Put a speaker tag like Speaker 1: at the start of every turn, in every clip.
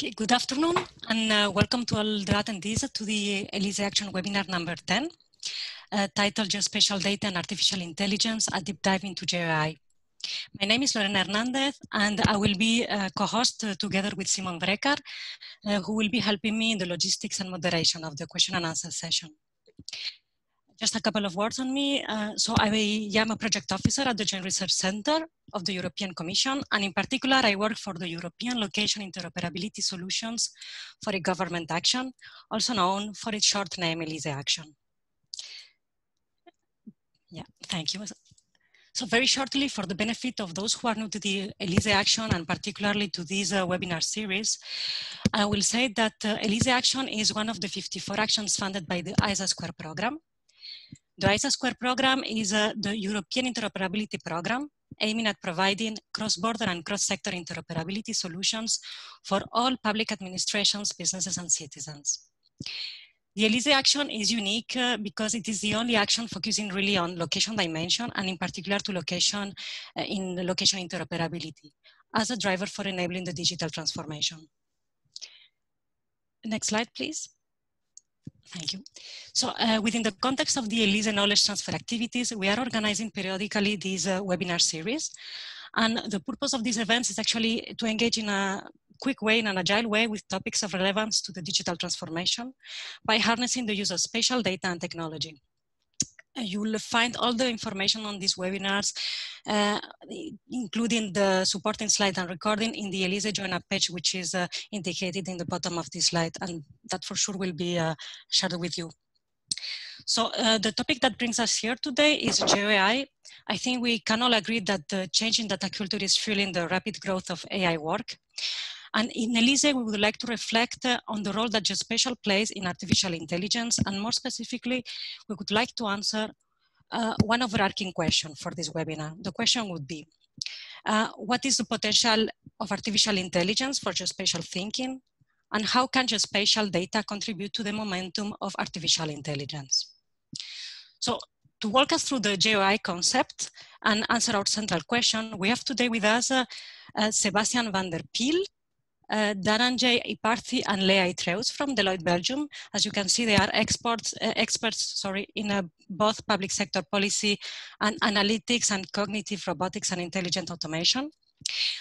Speaker 1: Okay, good afternoon and uh, welcome to all the attendees to the ELISE Action webinar number 10, uh, titled Geospatial Data and Artificial Intelligence, a deep dive into GeoAI. My name is Lorena Hernandez and I will be uh, co-host uh, together with Simon Brecar, uh, who will be helping me in the logistics and moderation of the question and answer session. Just a couple of words on me. Uh, so I am a project officer at the Joint Research Center of the European Commission, and in particular, I work for the European Location Interoperability Solutions for a Government Action, also known for its short name, ELISE Action. Yeah, thank you. So very shortly, for the benefit of those who are new to the ELISE Action and particularly to this uh, webinar series, I will say that uh, ELISE Action is one of the 54 actions funded by the ISA Square program. The ISA Square program is uh, the European Interoperability Program, aiming at providing cross-border and cross-sector interoperability solutions for all public administrations, businesses, and citizens. The ELISE action is unique uh, because it is the only action focusing really on location dimension and in particular to location uh, in location interoperability as a driver for enabling the digital transformation. Next slide, please. Thank you. So uh, within the context of the ELISE knowledge transfer activities, we are organizing periodically these uh, webinar series. And the purpose of these events is actually to engage in a quick way, in an agile way with topics of relevance to the digital transformation by harnessing the use of spatial data and technology. You will find all the information on these webinars, uh, including the supporting slide and recording in the ELISE join up page, which is uh, indicated in the bottom of this slide, and that for sure will be uh, shared with you. So uh, the topic that brings us here today is GeoAI. I think we can all agree that the change in data culture is fueling the rapid growth of AI work. And in ELISE, we would like to reflect uh, on the role that geospatial plays in artificial intelligence. And more specifically, we would like to answer uh, one overarching question for this webinar. The question would be, uh, what is the potential of artificial intelligence for geospatial thinking? And how can geospatial data contribute to the momentum of artificial intelligence? So to walk us through the GeoAI concept and answer our central question, we have today with us uh, uh, Sebastian van der Piel, uh, Dhananjay Iparthi and Lea Itreus from Deloitte Belgium. As you can see, they are experts, uh, experts sorry, in uh, both public sector policy and analytics and cognitive robotics and intelligent automation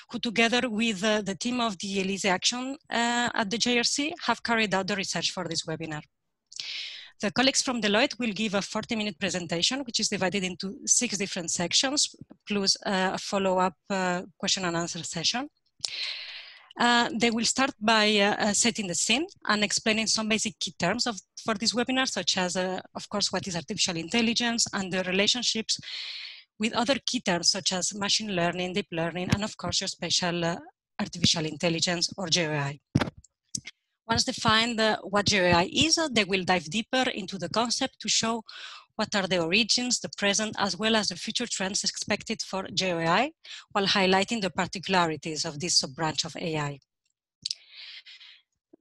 Speaker 1: who together with uh, the team of the ELISE Action uh, at the JRC have carried out the research for this webinar. The colleagues from Deloitte will give a 40 minute presentation, which is divided into six different sections, plus uh, a follow-up question and answer session. Uh, they will start by uh, uh, setting the scene and explaining some basic key terms of, for this webinar, such as, uh, of course, what is artificial intelligence and the relationships with other key terms such as machine learning, deep learning, and of course, geospatial uh, artificial intelligence or GeoAI. Once they find what GeoAI is, they will dive deeper into the concept to show what are the origins, the present, as well as the future trends expected for GeoAI, while highlighting the particularities of this sub-branch of AI.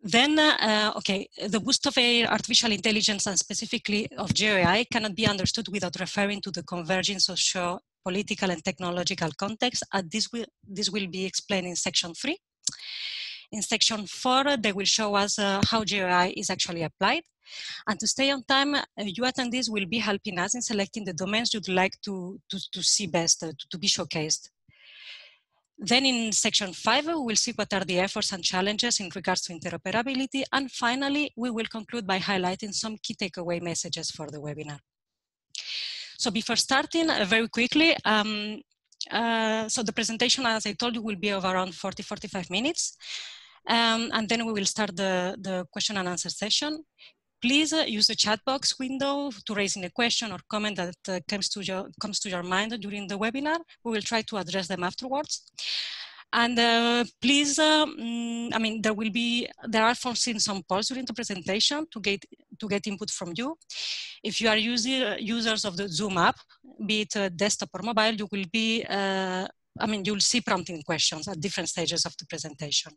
Speaker 1: Then, uh, okay, the boost of AI, artificial intelligence and specifically of GeoAI cannot be understood without referring to the converging socio political and technological context. And this will, this will be explained in section three. In section four, they will show us uh, how GeoAI is actually applied. And to stay on time, uh, you attendees will be helping us in selecting the domains you'd like to, to, to see best, uh, to, to be showcased. Then in section five, we will see what are the efforts and challenges in regards to interoperability. And finally, we will conclude by highlighting some key takeaway messages for the webinar. So before starting, uh, very quickly, um, uh, so the presentation, as I told you, will be of around 40, 45 minutes. Um, and then we will start the, the question and answer session please uh, use the chat box window to raise a question or comment that uh, comes, to your, comes to your mind during the webinar. We will try to address them afterwards. And uh, please, um, I mean, there will be, there are foreseen some polls during the presentation to get, to get input from you. If you are user, users of the Zoom app, be it uh, desktop or mobile, you will be, uh, I mean, you'll see prompting questions at different stages of the presentation.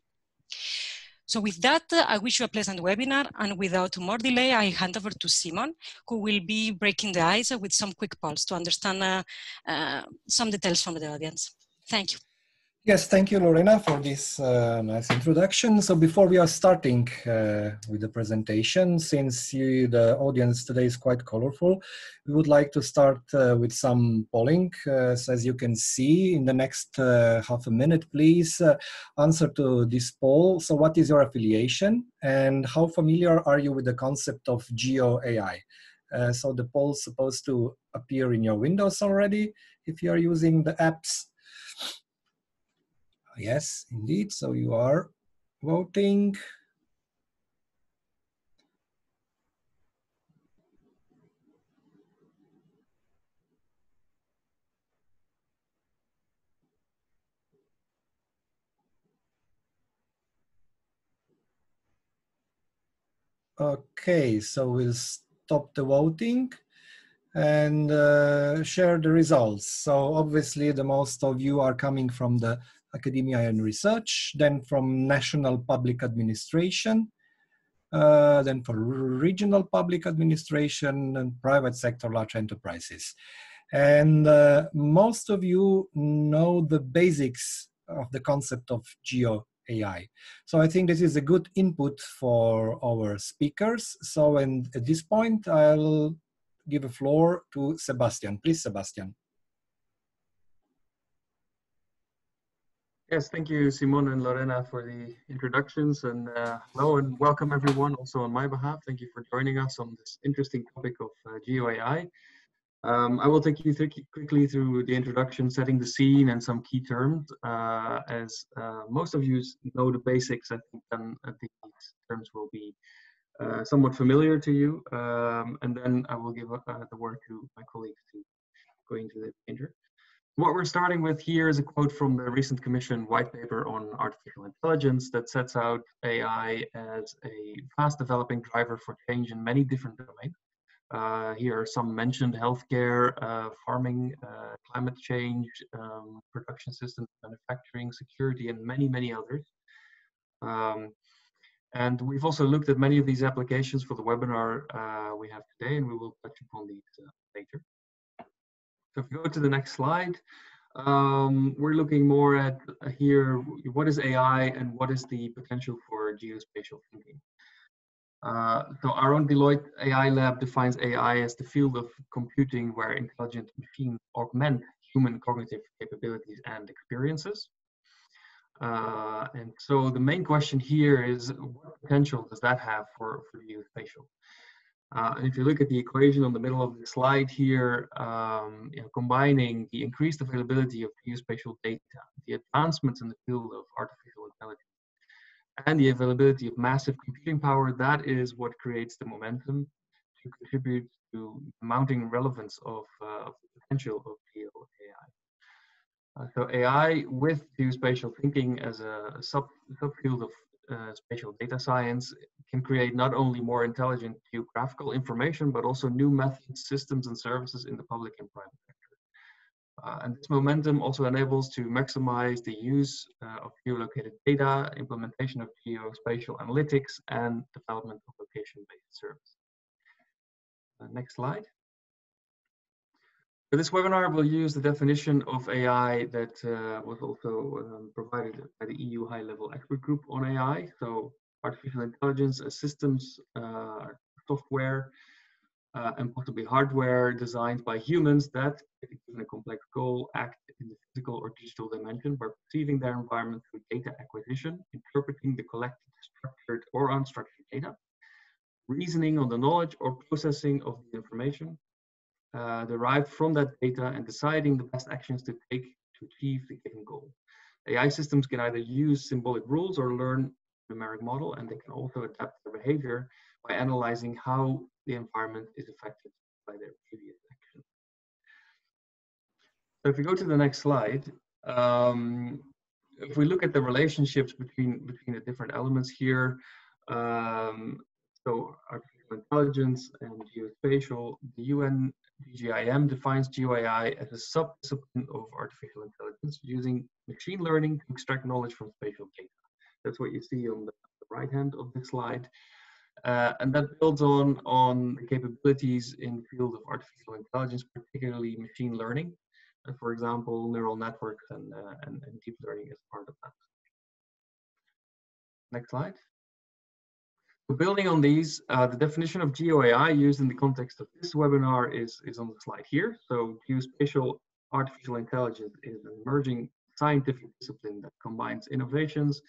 Speaker 1: So with that, uh, I wish you a pleasant webinar. And without more delay, I hand over to Simon, who will be breaking the ice with some quick polls to understand uh, uh, some details from the audience. Thank you.
Speaker 2: Yes, thank you, Lorena, for this uh, nice introduction. So before we are starting uh, with the presentation, since you, the audience today is quite colorful, we would like to start uh, with some polling. Uh, so as you can see, in the next uh, half a minute, please uh, answer to this poll. So what is your affiliation and how familiar are you with the concept of Geo AI? so the poll is supposed to appear in your windows already if you are using the apps Yes, indeed. So you are voting. Okay, so we'll stop the voting and uh, share the results. So obviously the most of you are coming from the academia and research, then from national public administration, uh, then for regional public administration and private sector large enterprises. And uh, most of you know the basics of the concept of geo AI. So I think this is a good input for our speakers. So and at this point, I'll give a floor to Sebastian. Please, Sebastian.
Speaker 3: Yes, thank you, Simon and Lorena, for the introductions. And uh, hello and welcome everyone, also on my behalf. Thank you for joining us on this interesting topic of uh, GeoAI. Um, I will take you th quickly through the introduction, setting the scene, and some key terms. Uh, as uh, most of you know the basics, I think then think these terms will be uh, somewhat familiar to you. Um, and then I will give uh, the word to my colleagues to go into the intro. What we're starting with here is a quote from the recent Commission white paper on artificial intelligence that sets out AI as a fast developing driver for change in many different domains. Uh, here are some mentioned healthcare, uh, farming, uh, climate change, um, production systems, manufacturing, security, and many, many others. Um, and we've also looked at many of these applications for the webinar uh, we have today, and we will touch upon these uh, later. So if you go to the next slide, um, we're looking more at uh, here, what is AI and what is the potential for geospatial thinking? Uh, so our own Deloitte AI lab defines AI as the field of computing where intelligent machines augment human cognitive capabilities and experiences. Uh, and so the main question here is what potential does that have for, for geospatial? Uh, and if you look at the equation on the middle of the slide here, um, you know, combining the increased availability of geospatial data, the advancements in the field of artificial intelligence, and the availability of massive computing power, that is what creates the momentum to contribute to mounting relevance of, uh, of the potential of AI. Uh, so AI with geospatial thinking as a sub subfield of uh, spatial data science can create not only more intelligent geographical information, but also new methods, systems, and services in the public and private sector. Uh, and this momentum also enables to maximize the use uh, of geolocated data, implementation of geospatial analytics, and development of location-based services. Uh, next slide. For this webinar, we'll use the definition of AI that uh, was also um, provided by the EU high-level expert group on AI. So artificial intelligence as systems, uh, software, uh, and possibly hardware designed by humans that, given a complex goal, act in the physical or digital dimension by perceiving their environment through data acquisition, interpreting the collected structured or unstructured data, reasoning on the knowledge or processing of the information, uh, derived from that data and deciding the best actions to take to achieve the given goal. AI systems can either use symbolic rules or learn a numeric model, and they can also adapt their behavior by analyzing how the environment is affected by their previous action. So if we go to the next slide, um, if we look at the relationships between between the different elements here, um, so intelligence and geospatial, the UN GGIM defines GeoAI as a subdiscipline of artificial intelligence using machine learning to extract knowledge from spatial data. That's what you see on the, right hand of this slide. Uh, and that builds on, on the capabilities in the field of artificial intelligence, particularly machine learning, And for example, neural networks and, uh, and, and deep learning is part of that. Next slide. Building on these, uh, the definition of GeoAI used in the context of this webinar is, is on the slide here. So geospatial artificial intelligence is an emerging scientific discipline that combines innovations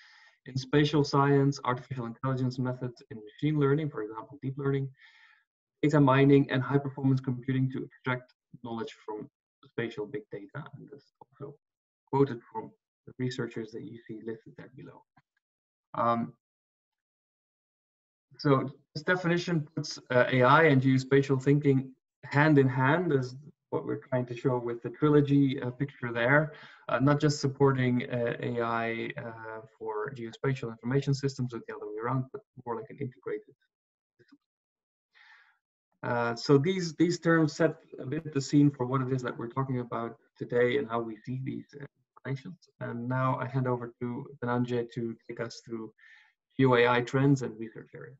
Speaker 3: in spatial science, artificial intelligence methods in machine learning, for example, deep learning, data mining, and high performance computing to extract knowledge from spatial big data. And that's also quoted from the researchers that you see listed there below. Um, so this definition puts uh, AI and geospatial thinking hand in hand as what we're trying to show with the trilogy uh, picture there, uh, not just supporting uh, AI uh, for geospatial information systems or the other way around, but more like an integrated. Uh, so these, these terms set a bit the scene for what it is that we're talking about today and how we see these informations. And now I hand over to Dhananjay to take us through GeoAI trends and research areas.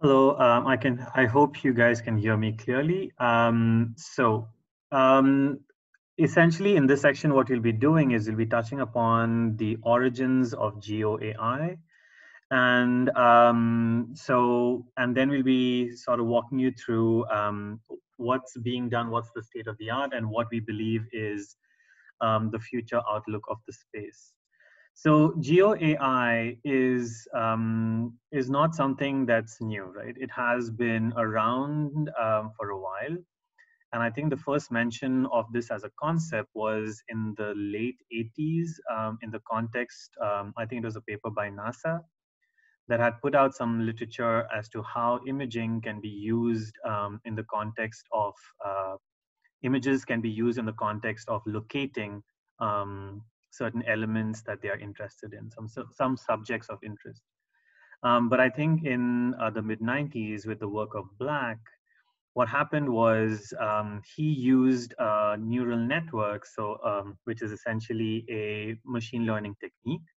Speaker 4: Hello, um, I can. I hope you guys can hear me clearly. Um, so, um, essentially, in this section, what we'll be doing is we'll be touching upon the origins of Geo AI, and um, so, and then we'll be sort of walking you through um, what's being done, what's the state of the art, and what we believe is um, the future outlook of the space. So Geo AI is um, is not something that's new, right? It has been around um, for a while, and I think the first mention of this as a concept was in the late 80s um, in the context. Um, I think it was a paper by NASA that had put out some literature as to how imaging can be used um, in the context of uh, images can be used in the context of locating um, certain elements that they are interested in, some, some subjects of interest. Um, but I think in uh, the mid 90s, with the work of Black, what happened was um, he used neural networks, so um, which is essentially a machine learning technique,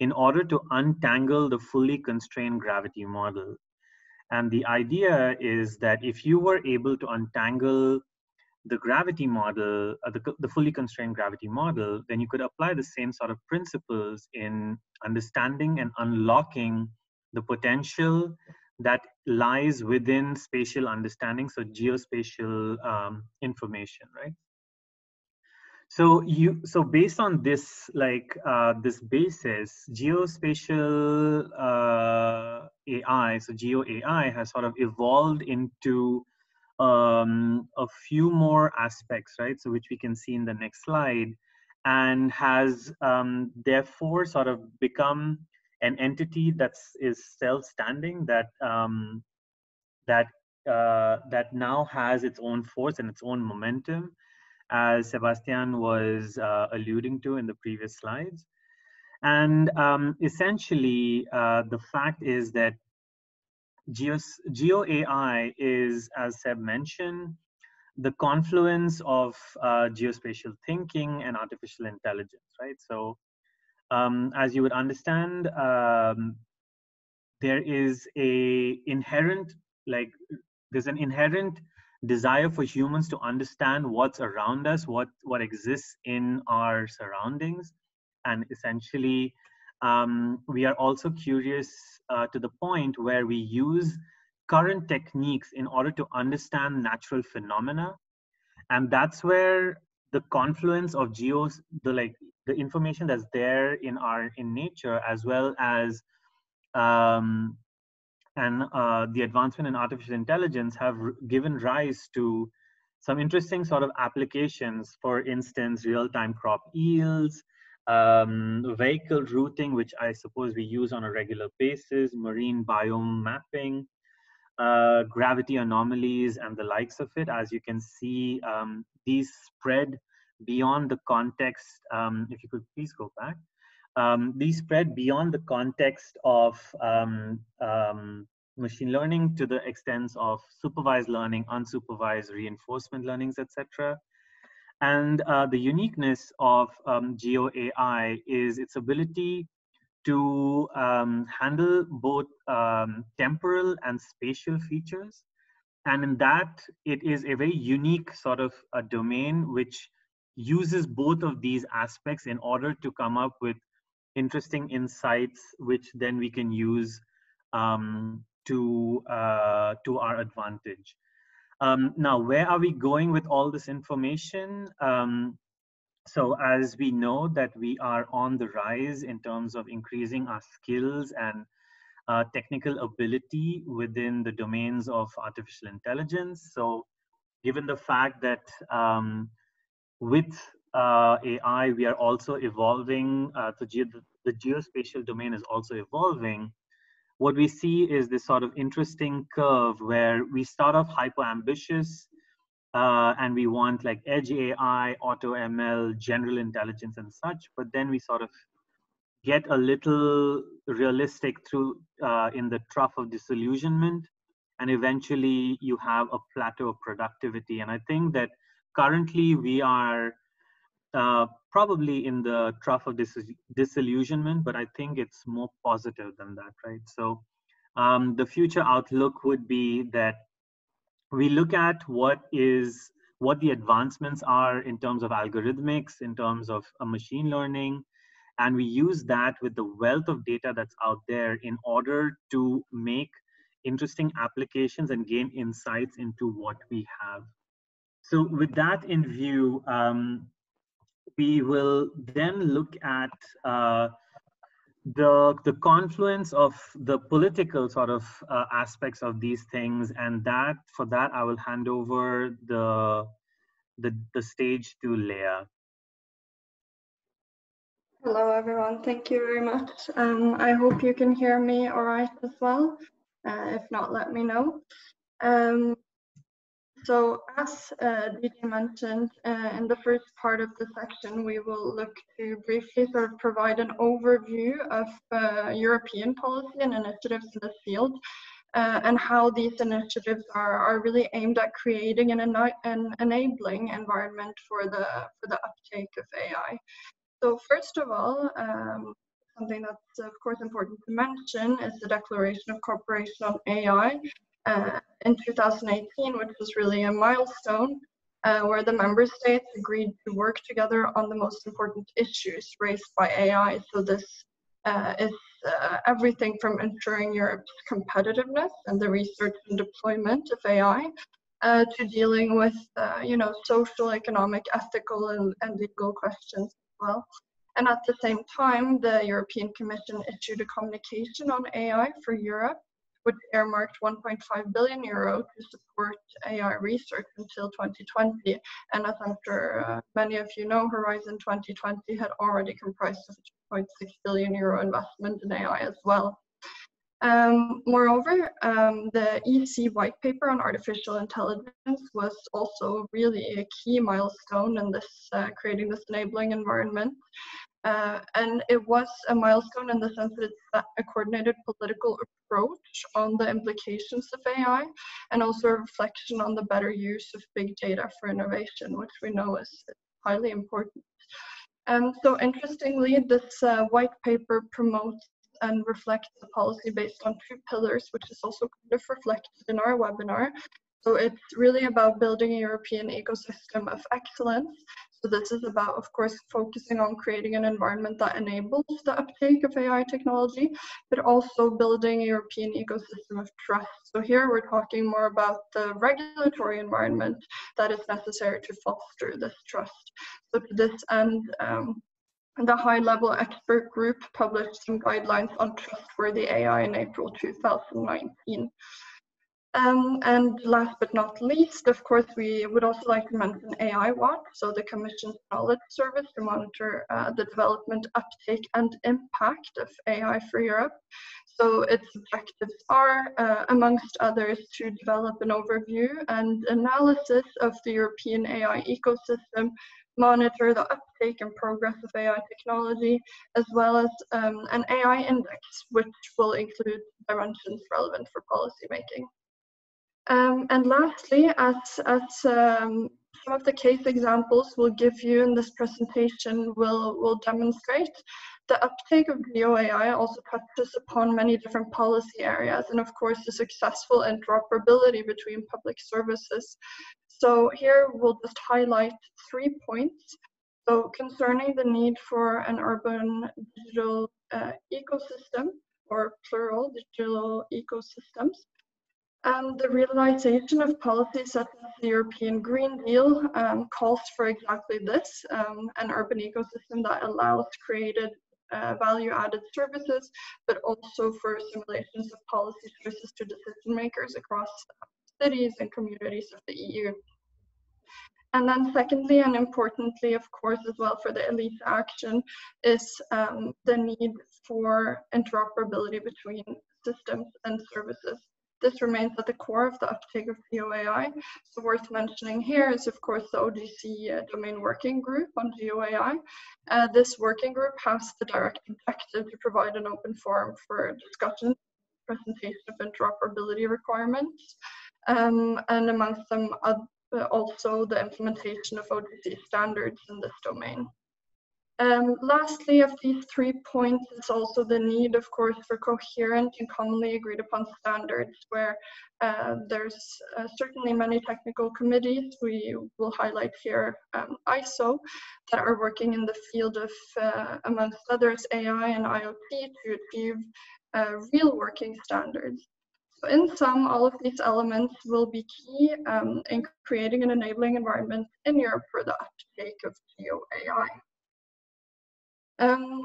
Speaker 4: in order to untangle the fully constrained gravity model. And the idea is that if you were able to untangle the gravity model, uh, the, the fully constrained gravity model, then you could apply the same sort of principles in understanding and unlocking the potential that lies within spatial understanding, so geospatial um, information, right? So you, so based on this, like uh, this basis, geospatial uh, AI, so geo AI has sort of evolved into um, a few more aspects, right? So which we can see in the next slide, and has um, therefore sort of become an entity that's is self-standing that um, that uh, that now has its own force and its own momentum, as Sebastian was uh, alluding to in the previous slides. And um, essentially, uh, the fact is that Geos, Geo AI is, as Seb mentioned, the confluence of uh, geospatial thinking and artificial intelligence, right? So, um, as you would understand, um, there is a inherent, like, there's an inherent desire for humans to understand what's around us, what what exists in our surroundings, and essentially um, we are also curious uh, to the point where we use current techniques in order to understand natural phenomena. And that's where the confluence of geos, the like the information that's there in our in nature, as well as um, and uh, the advancement in artificial intelligence have given rise to some interesting sort of applications. For instance, real-time crop yields, um, vehicle routing, which I suppose we use on a regular basis, marine biome mapping, uh, gravity anomalies, and the likes of it. As you can see, um, these spread beyond the context. Um, if you could please go back. Um, these spread beyond the context of um, um, machine learning to the extent of supervised learning, unsupervised reinforcement learnings, etc. And uh, the uniqueness of um, Geo AI is its ability to um, handle both um, temporal and spatial features. And in that, it is a very unique sort of a domain which uses both of these aspects in order to come up with interesting insights, which then we can use um, to uh, to our advantage. Um, now, where are we going with all this information? Um, so as we know that we are on the rise in terms of increasing our skills and uh, technical ability within the domains of artificial intelligence. So given the fact that um, with uh, AI, we are also evolving, uh, the, ge the geospatial domain is also evolving, what we see is this sort of interesting curve where we start off hyper ambitious uh, and we want like edge AI, auto ML, general intelligence, and such. But then we sort of get a little realistic through uh, in the trough of disillusionment, and eventually you have a plateau of productivity. And I think that currently we are uh, probably in the trough of dis- disillusionment, but I think it's more positive than that, right? So um, the future outlook would be that we look at what is what the advancements are in terms of algorithmics, in terms of uh, machine learning, and we use that with the wealth of data that's out there in order to make interesting applications and gain insights into what we have. So with that in view, um, we will then look at uh, the the confluence of the political sort of uh, aspects of these things. And that for that i will hand over the the, the stage to leah.
Speaker 5: Hello everyone. Thank you very much. Um, i hope you can hear me all right as well. Uh, if not let me know. Um, so as uh, DJ mentioned uh, in the first part of the section, we will look to briefly sort of provide an overview of uh, European policy and initiatives in the field uh, and how these initiatives are, are really aimed at creating an, an enabling environment for the, for the uptake of AI. So first of all, um, something that's of course important to mention is the Declaration of Cooperation on AI, uh, in 2018, which was really a milestone uh, where the member states agreed to work together on the most important issues raised by AI. So this uh, is uh, everything from ensuring Europe's competitiveness and the research and deployment of AI uh, to dealing with, uh, you know, social, economic, ethical, and, and legal questions as well. And at the same time, the European Commission issued a communication on AI for Europe which earmarked 1.5 billion euro to support AI research until 2020. And as I'm sure uh, many of you know, Horizon 2020 had already comprised of 2.6 billion euro investment in AI as well. Um, moreover, um, the EC white paper on artificial intelligence was also really a key milestone in this uh, creating this enabling environment. Uh, and it was a milestone in the sense that it's a coordinated political approach on the implications of AI and also a reflection on the better use of big data for innovation, which we know is highly important. Um, so interestingly, this uh, white paper promotes and reflects the policy based on two pillars, which is also kind of reflected in our webinar. So it's really about building a European ecosystem of excellence so this is about, of course, focusing on creating an environment that enables the uptake of AI technology, but also building a European ecosystem of trust. So here we're talking more about the regulatory environment that is necessary to foster this trust. So to this end, um, the high-level expert group published some guidelines on trustworthy AI in April 2019. Um, and last but not least, of course, we would also like to mention AI Watch, so the Commission's knowledge service to monitor uh, the development, uptake, and impact of AI for Europe. So its objectives are, uh, amongst others, to develop an overview and analysis of the European AI ecosystem, monitor the uptake and progress of AI technology, as well as um, an AI index, which will include dimensions relevant for policymaking. Um, and lastly, as, as um, some of the case examples we'll give you in this presentation will, will demonstrate, the uptake of GeoAI also touches upon many different policy areas and of course the successful interoperability between public services. So here we'll just highlight three points. So concerning the need for an urban digital uh, ecosystem, or plural digital ecosystems, and the realization of policies such as the European Green Deal um, calls for exactly this, um, an urban ecosystem that allows created uh, value added services, but also for simulations of policy choices to decision makers across cities and communities of the EU. And then secondly, and importantly, of course, as well for the ELISE action, is um, the need for interoperability between systems and services. This remains at the core of the uptake of GeoAI. So worth mentioning here is, of course, the OGC uh, Domain Working Group on GeoAI. Uh, this working group has the direct objective to provide an open forum for discussion, presentation of interoperability requirements, um, and amongst them uh, also the implementation of OGC standards in this domain. Um, lastly, of these three points is also the need, of course, for coherent and commonly agreed upon standards, where uh, there's uh, certainly many technical committees, we will highlight here um, ISO, that are working in the field of, uh, amongst others, AI and IoT to achieve uh, real working standards. So in sum, all of these elements will be key um, in creating an enabling environment in Europe for the uptake of Geo AI. Um,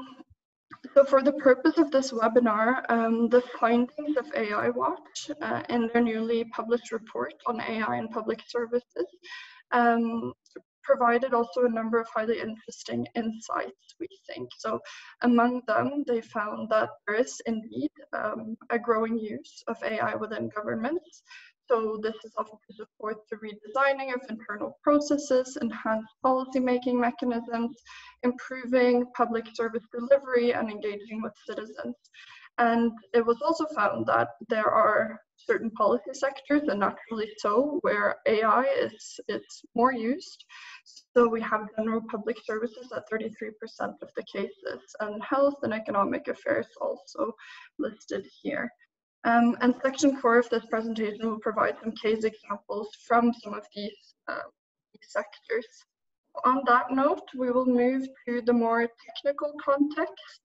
Speaker 5: so for the purpose of this webinar, um, the findings of AI Watch uh, in their newly published report on AI and public services um, provided also a number of highly interesting insights, we think. So among them, they found that there is indeed um, a growing use of AI within governments, so this is often to support the redesigning of internal processes, enhance policy-making mechanisms, improving public service delivery, and engaging with citizens. And it was also found that there are certain policy sectors, and naturally so, where AI is, is more used. So we have general public services at 33% of the cases, and health and economic affairs also listed here. Um, and section four of this presentation will provide some case examples from some of these, uh, sectors. On that note, we will move to the more technical context.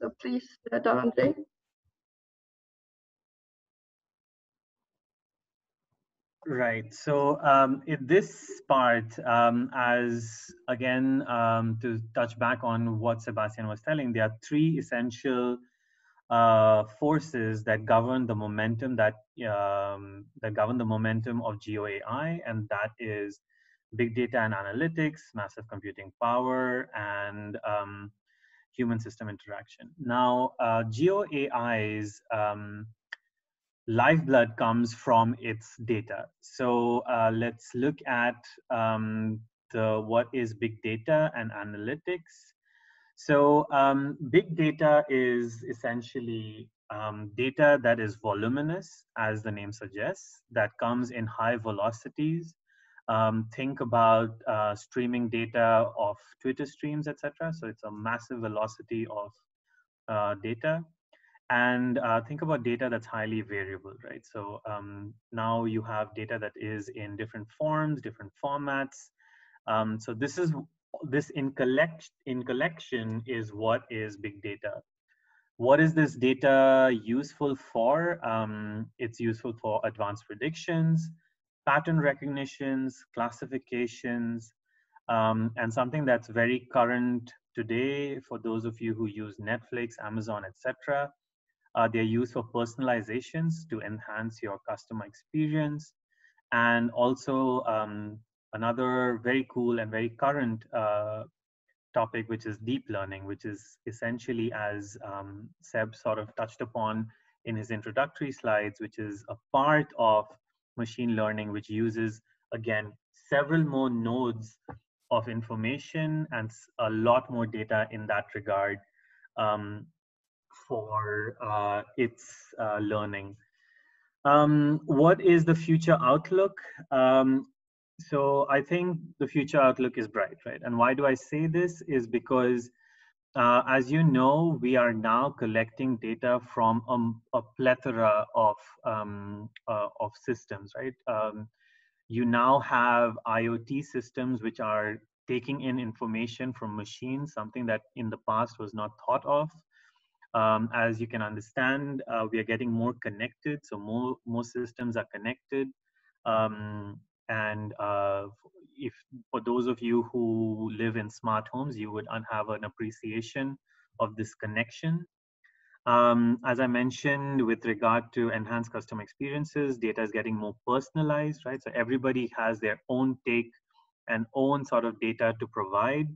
Speaker 5: So please, uh, Davandre.
Speaker 4: Right. So um, in this part, um, as again, um, to touch back on what Sebastian was telling, there are three essential uh, forces that govern the momentum that um, that govern the momentum of GeoAI, and that is big data and analytics, massive computing power, and um, human system interaction. Now, uh, GeoAI's um, lifeblood comes from its data. So uh, let's look at um, the what is big data and analytics so um, big data is essentially um, data that is voluminous, as the name suggests, that comes in high velocities. Um, think about uh, streaming data of Twitter streams, etc. So it's a massive velocity of uh, data. And uh, think about data that's highly variable, right? So um, now you have data that is in different forms, different formats. Um, so this is this in collect in collection is what is big data. What is this data useful for? Um, it's useful for advanced predictions pattern recognitions classifications um, and something that's very current today for those of you who use netflix amazon etc uh, they're used for personalizations to enhance your customer experience and also um, another very cool and very current uh, topic, which is deep learning, which is essentially, as um, Seb sort of touched upon in his introductory slides, which is a part of machine learning, which uses, again, several more nodes of information and a lot more data in that regard um, for uh, its uh, learning. Um, what is the future outlook? Um, so I think the future outlook is bright, right? And why do I say this is because, uh, as you know, we are now collecting data from a, a plethora of um, uh, of systems, right? Um, you now have IoT systems which are taking in information from machines, something that in the past was not thought of. Um, as you can understand, uh, we are getting more connected, so more, more systems are connected. Um, and uh, if for those of you who live in smart homes, you would have an appreciation of this connection. Um, as I mentioned, with regard to enhanced customer experiences, data is getting more personalized, right? So everybody has their own take and own sort of data to provide.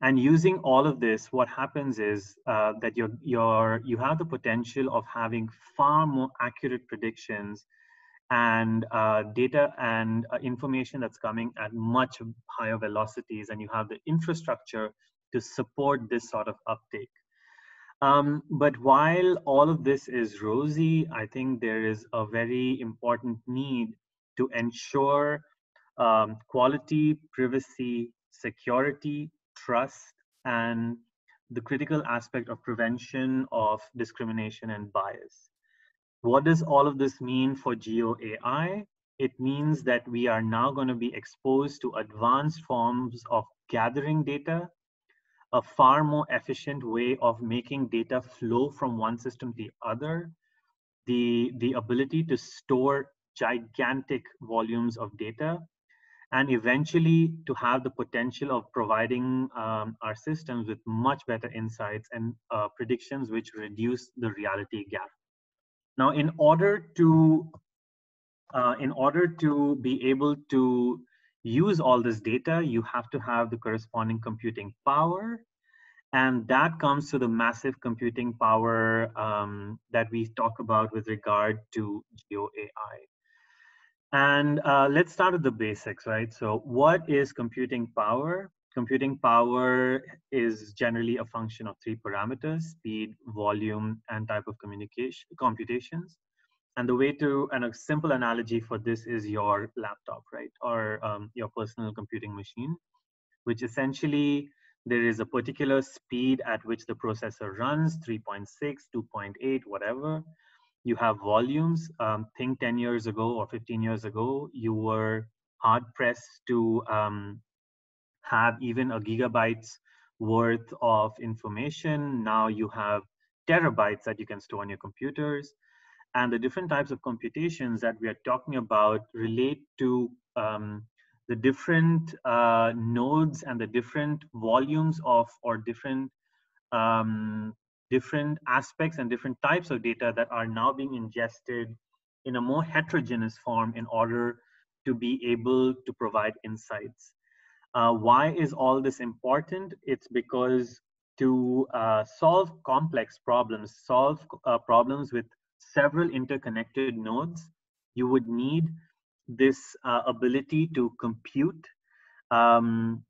Speaker 4: And using all of this, what happens is uh, that you're, you're, you have the potential of having far more accurate predictions and uh, data and uh, information that's coming at much higher velocities, and you have the infrastructure to support this sort of uptake. Um, but while all of this is rosy, I think there is a very important need to ensure um, quality, privacy, security, trust, and the critical aspect of prevention of discrimination and bias. What does all of this mean for GeoAI? It means that we are now going to be exposed to advanced forms of gathering data a far more efficient way of making data flow from one system to the other, the, the ability to store gigantic volumes of data, and eventually to have the potential of providing um, our systems with much better insights and uh, predictions which reduce the reality gap. Now, in order to uh, in order to be able to use all this data, you have to have the corresponding computing power. And that comes to the massive computing power um, that we talk about with regard to GeoAI. And uh, let's start with the basics, right? So what is computing power? Computing power is generally a function of three parameters, speed, volume, and type of communication computations. And the way to, and a simple analogy for this is your laptop, right? Or um, your personal computing machine, which essentially there is a particular speed at which the processor runs, 3.6, 2.8, whatever. You have volumes. Um, think 10 years ago or 15 years ago, you were hard pressed to um, have even a gigabytes worth of information. Now you have terabytes that you can store on your computers and the different types of computations that we are talking about relate to um, the different uh, nodes and the different volumes of or different um, different aspects and different types of data that are now being ingested in a more heterogeneous form in order to be able to provide insights. Uh, why is all this important? It's because to uh, solve complex problems, solve uh, problems with several interconnected nodes, you would need this uh, ability to compute. Um,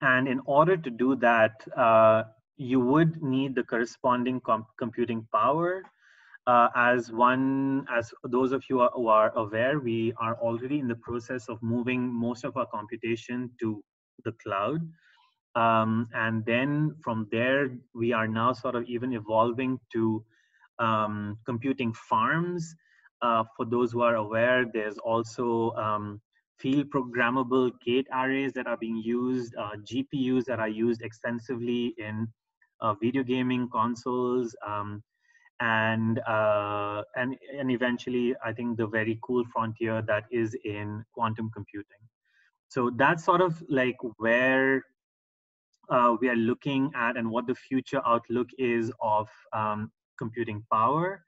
Speaker 4: and in order to do that, uh, you would need the corresponding com computing power. Uh, as one, as those of you who are aware, we are already in the process of moving most of our computation to the cloud. Um, and then from there, we are now sort of even evolving to um, computing farms. Uh, for those who are aware, there's also um, field programmable gate arrays that are being used, uh, GPUs that are used extensively in uh, video gaming consoles, um, and uh, and and eventually, I think the very cool frontier that is in quantum computing. So that's sort of like where uh, we are looking at and what the future outlook is of um, computing power.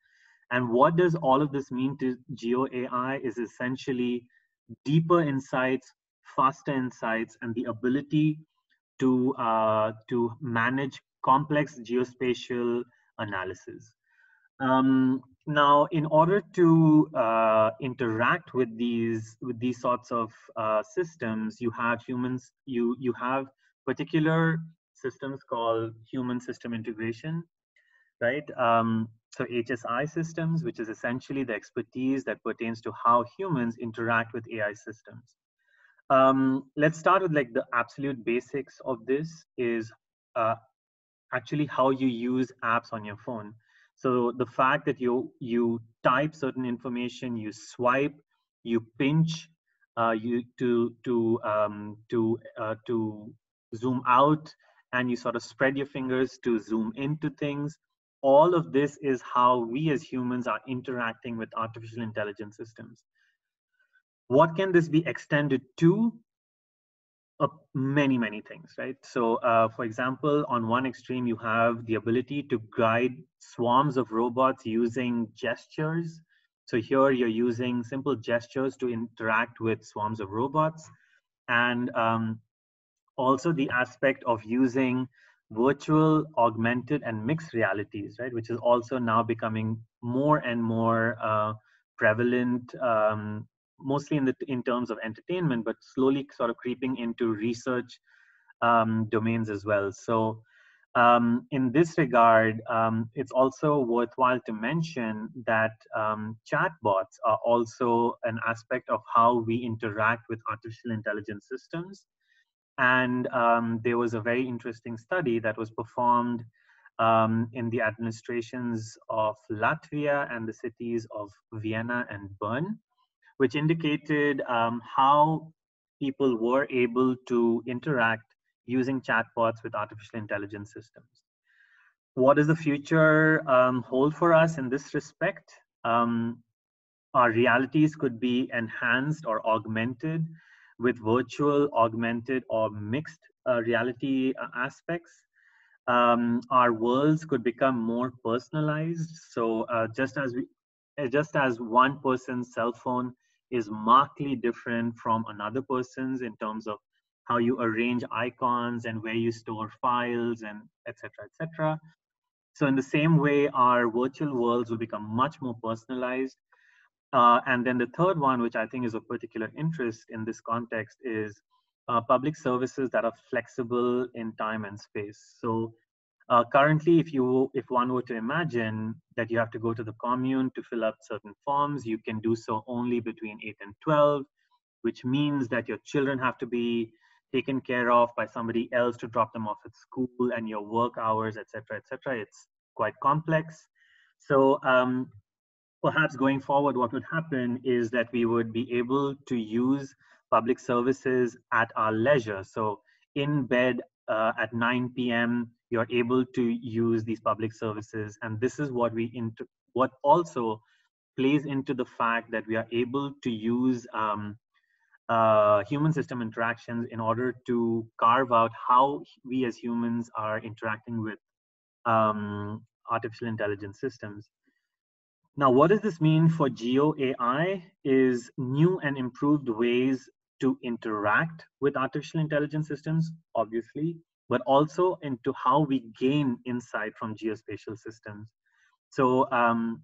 Speaker 4: And what does all of this mean to GeoAI is essentially deeper insights, faster insights, and the ability to, uh, to manage complex geospatial analysis. Um, now, in order to uh, interact with these with these sorts of uh, systems, you have humans. You you have particular systems called human system integration, right? Um, so HSI systems, which is essentially the expertise that pertains to how humans interact with AI systems. Um, let's start with like the absolute basics of this is uh, actually how you use apps on your phone. So the fact that you you type certain information, you swipe, you pinch, uh, you to to um, to uh, to zoom out, and you sort of spread your fingers to zoom into things. All of this is how we as humans are interacting with artificial intelligence systems. What can this be extended to? Uh, many, many things, right? So, uh, for example, on one extreme, you have the ability to guide swarms of robots using gestures. So here you're using simple gestures to interact with swarms of robots. And um, also the aspect of using virtual, augmented, and mixed realities, right? Which is also now becoming more and more uh, prevalent um, mostly in the in terms of entertainment, but slowly sort of creeping into research um, domains as well. So um, in this regard, um, it's also worthwhile to mention that um, chatbots are also an aspect of how we interact with artificial intelligence systems. And um, there was a very interesting study that was performed um, in the administrations of Latvia and the cities of Vienna and Bern which indicated um, how people were able to interact using chatbots with artificial intelligence systems. What does the future um, hold for us in this respect? Um, our realities could be enhanced or augmented with virtual, augmented, or mixed uh, reality uh, aspects. Um, our worlds could become more personalized. So uh, just as we, just as one person's cell phone is markedly different from another person's in terms of how you arrange icons and where you store files and etc etc so in the same way our virtual worlds will become much more personalized. Uh, and then the third one which i think is of particular interest in this context is uh, public services that are flexible in time and space. So uh, currently, if you if one were to imagine that you have to go to the commune to fill up certain forms, you can do so only between 8 and 12, which means that your children have to be taken care of by somebody else to drop them off at school and your work hours, etc., etc. It's quite complex. So um, perhaps going forward, what would happen is that we would be able to use public services at our leisure. So in bed uh, at 9 p.m you're able to use these public services. And this is what we into what also plays into the fact that we are able to use um, uh, human system interactions in order to carve out how we as humans are interacting with um, artificial intelligence systems. Now, what does this mean for Geo AI is new and improved ways to interact with artificial intelligence systems, obviously, but also into how we gain insight from geospatial systems. So um,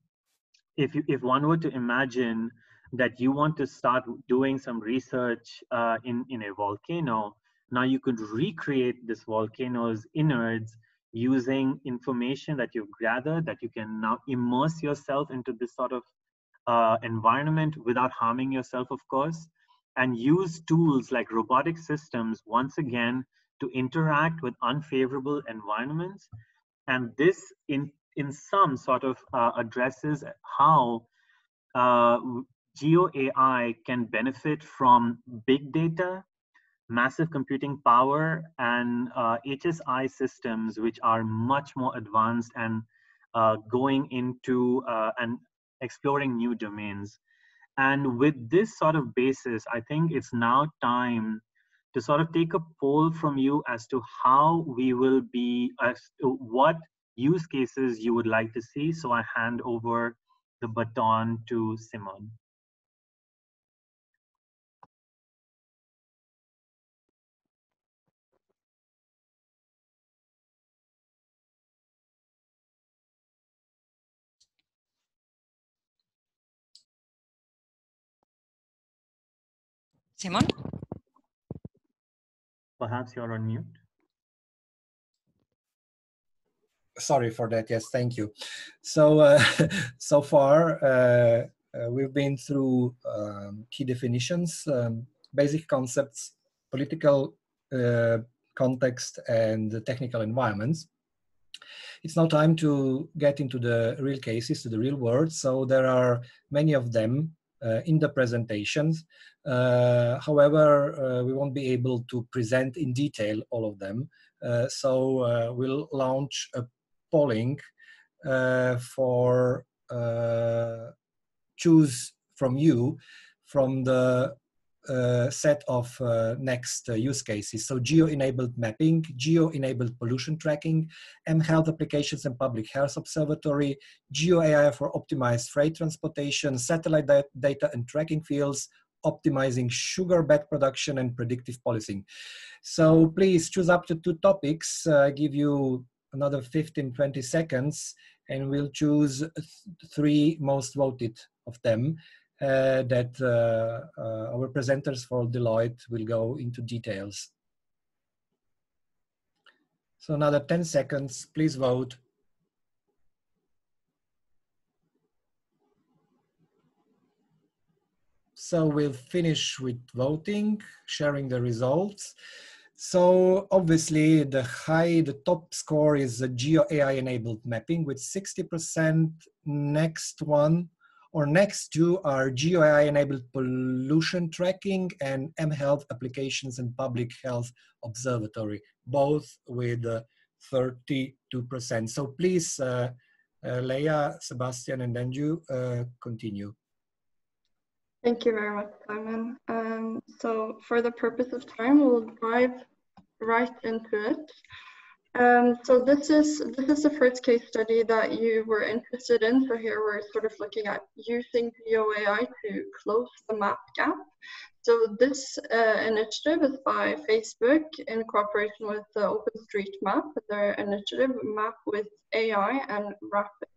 Speaker 4: if, you, if one were to imagine that you want to start doing some research uh, in, in a volcano, now you could recreate this volcano's innards using information that you've gathered that you can now immerse yourself into this sort of uh, environment without harming yourself, of course, and use tools like robotic systems once again to interact with unfavorable environments. And this, in, in some sort of uh, addresses how uh, Geo AI can benefit from big data, massive computing power, and uh, HSI systems, which are much more advanced and uh, going into uh, and exploring new domains. And with this sort of basis, I think it's now time to sort of take a poll from you as to how we will be, as to what use cases you would like to see. So I hand over the baton to Simon.
Speaker 1: Simon?
Speaker 4: Perhaps you're on mute.
Speaker 2: Sorry for that. Yes, thank you. So, uh, so far, uh, uh, we've been through um, key definitions, um, basic concepts, political uh, context, and technical environments. It's now time to get into the real cases, to the real world. So there are many of them uh, in the presentations. Uh, however, we won't be able to present in detail all of them. so we'll launch a polling for choose from you from the uh, set of uh, next uh, use cases. So geo-enabled mapping, geo-enabled pollution tracking, mHealth applications and public health observatory, geo-AI for optimized freight transportation, satellite data and tracking fields, optimizing sugar beet production and predictive policing. So please choose up to two topics. I uh, give you another 15, 20 seconds and we'll choose th three most voted of them uh, that uh, uh, our presenters for Deloitte will go into details. So another 10 seconds, please vote. So we'll finish with voting, sharing the results. So obviously the high, the top score is a Geo AI enabled mapping with 60%. Next one or next two are GeoAI-enabled pollution tracking and mHealth applications and public health observatory, both with 32%. Uh, so please, uh, uh, Leah, Sebastian, and then you uh, continue.
Speaker 5: Thank you very much, Simon. Um, so for the purpose of time, we'll dive right into it. Um, so this is this is the first case study that you were interested in. So here we're sort of looking at using GeoAI to close the map gap. So this uh, initiative is by Facebook in cooperation with the OpenStreetMap. Their initiative Map with AI and Rapid.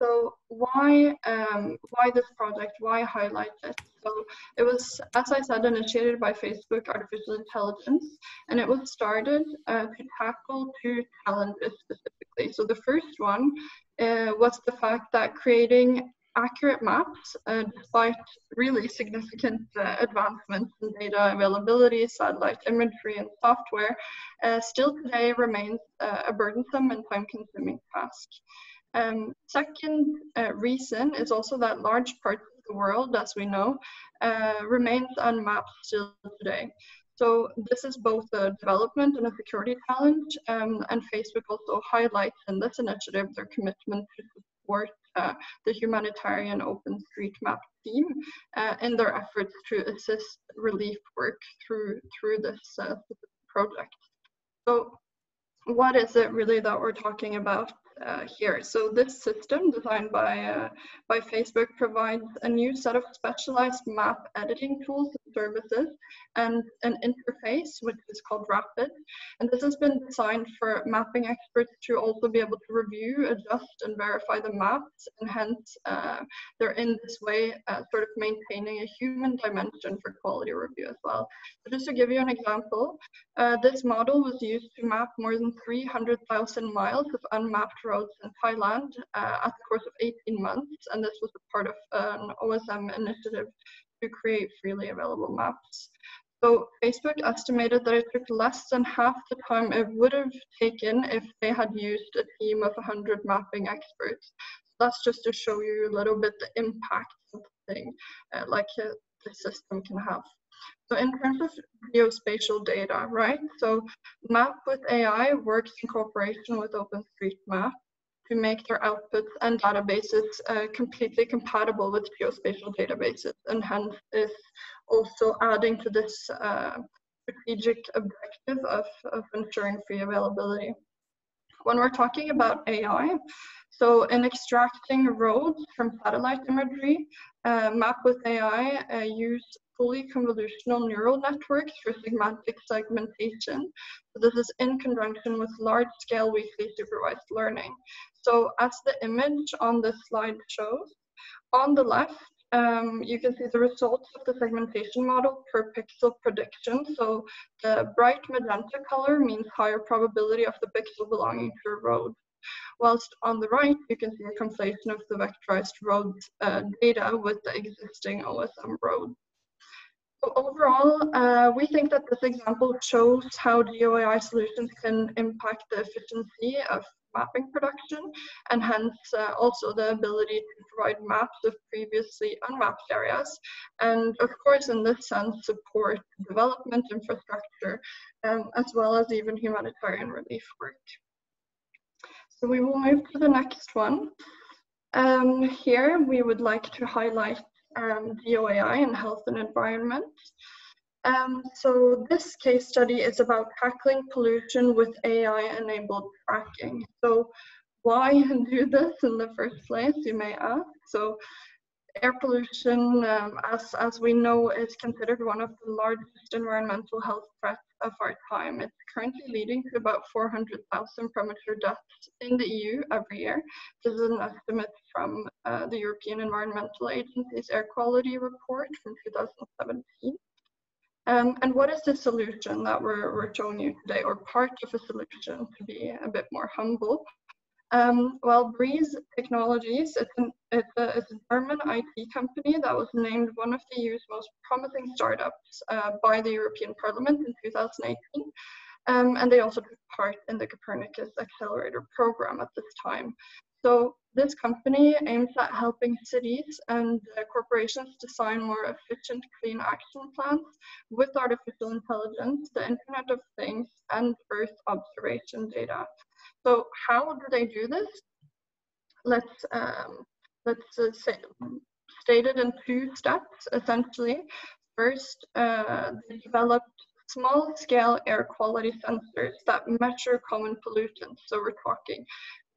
Speaker 5: So why um, why this project? Why highlight it? So it was, as I said, initiated by Facebook Artificial Intelligence, and it was started uh, to tackle two challenges specifically. So the first one uh, was the fact that creating accurate maps, uh, despite really significant uh, advancements in data availability, satellite imagery, and software, uh, still today remains uh, a burdensome and time-consuming task. Um, second uh, reason is also that large parts of the world, as we know, uh, remains unmapped still today. So this is both a development and a security challenge, um, and Facebook also highlights in this initiative their commitment to support uh, the humanitarian OpenStreetMap team uh, in their efforts to assist relief work through through this uh, project. So what is it really that we're talking about? Uh, here. So this system designed by, uh, by Facebook provides a new set of specialized map editing tools and services and an interface which is called Rapid. And this has been designed for mapping experts to also be able to review, adjust and verify the maps and hence uh, they're in this way uh, sort of maintaining a human dimension for quality review as well. So just to give you an example, uh, this model was used to map more than 300,000 miles of unmapped roads in Thailand uh, at the course of 18 months, and this was a part of an OSM initiative to create freely available maps. So Facebook estimated that it took less than half the time it would have taken if they had used a team of 100 mapping experts. So that's just to show you a little bit the impact of something uh, like uh, the system can have. So in terms of geospatial data, right? So Map with AI works in cooperation with OpenStreetMap to make their outputs and databases uh, completely compatible with geospatial databases and hence is also adding to this uh, strategic objective of, of ensuring free availability. When we're talking about AI, so in extracting roads from satellite imagery, uh, Map with AI uh, use fully convolutional neural networks for semantic segmentation. So this is in conjunction with large-scale weakly supervised learning. So as the image on this slide shows, on the left, um, you can see the results of the segmentation model per pixel prediction. So the bright magenta color means higher probability of the pixel belonging to a road. Whilst on the right, you can see a conflation of the vectorized road uh, data with the existing OSM road. So overall, uh, we think that this example shows how GeoAI solutions can impact the efficiency of mapping production and hence uh, also the ability to provide maps of previously unmapped areas and of course in this sense support development infrastructure um, as well as even humanitarian relief work. So we will move to the next one. Um, here we would like to highlight um, GeoAI in health and environment. Um, so this case study is about tackling pollution with AI-enabled tracking. So why do this in the first place, you may ask? So air pollution, um, as, as we know, is considered one of the largest environmental health threats of our time. It's currently leading to about 400,000 premature deaths in the EU every year. This is an estimate from uh, the European Environmental Agency's air quality report from 2017. Um, and what is the solution that we're, we're showing you today, or part of a solution to be a bit more humble? Um, well, Breeze Technologies, it's, an, it's, a, it's, a, German IT company that was named one of the EU's most promising startups uh, by the European Parliament in 2018. Um, and they also took part in the Copernicus Accelerator program at this time. So this company aims at helping cities and uh, corporations design more efficient clean action plans with artificial intelligence, the Internet of Things, and Earth observation data. So how do they do this? Let's um, let's uh, say, state it in two steps essentially. First, uh, they developed small-scale air quality sensors that measure common pollutants. So we're talking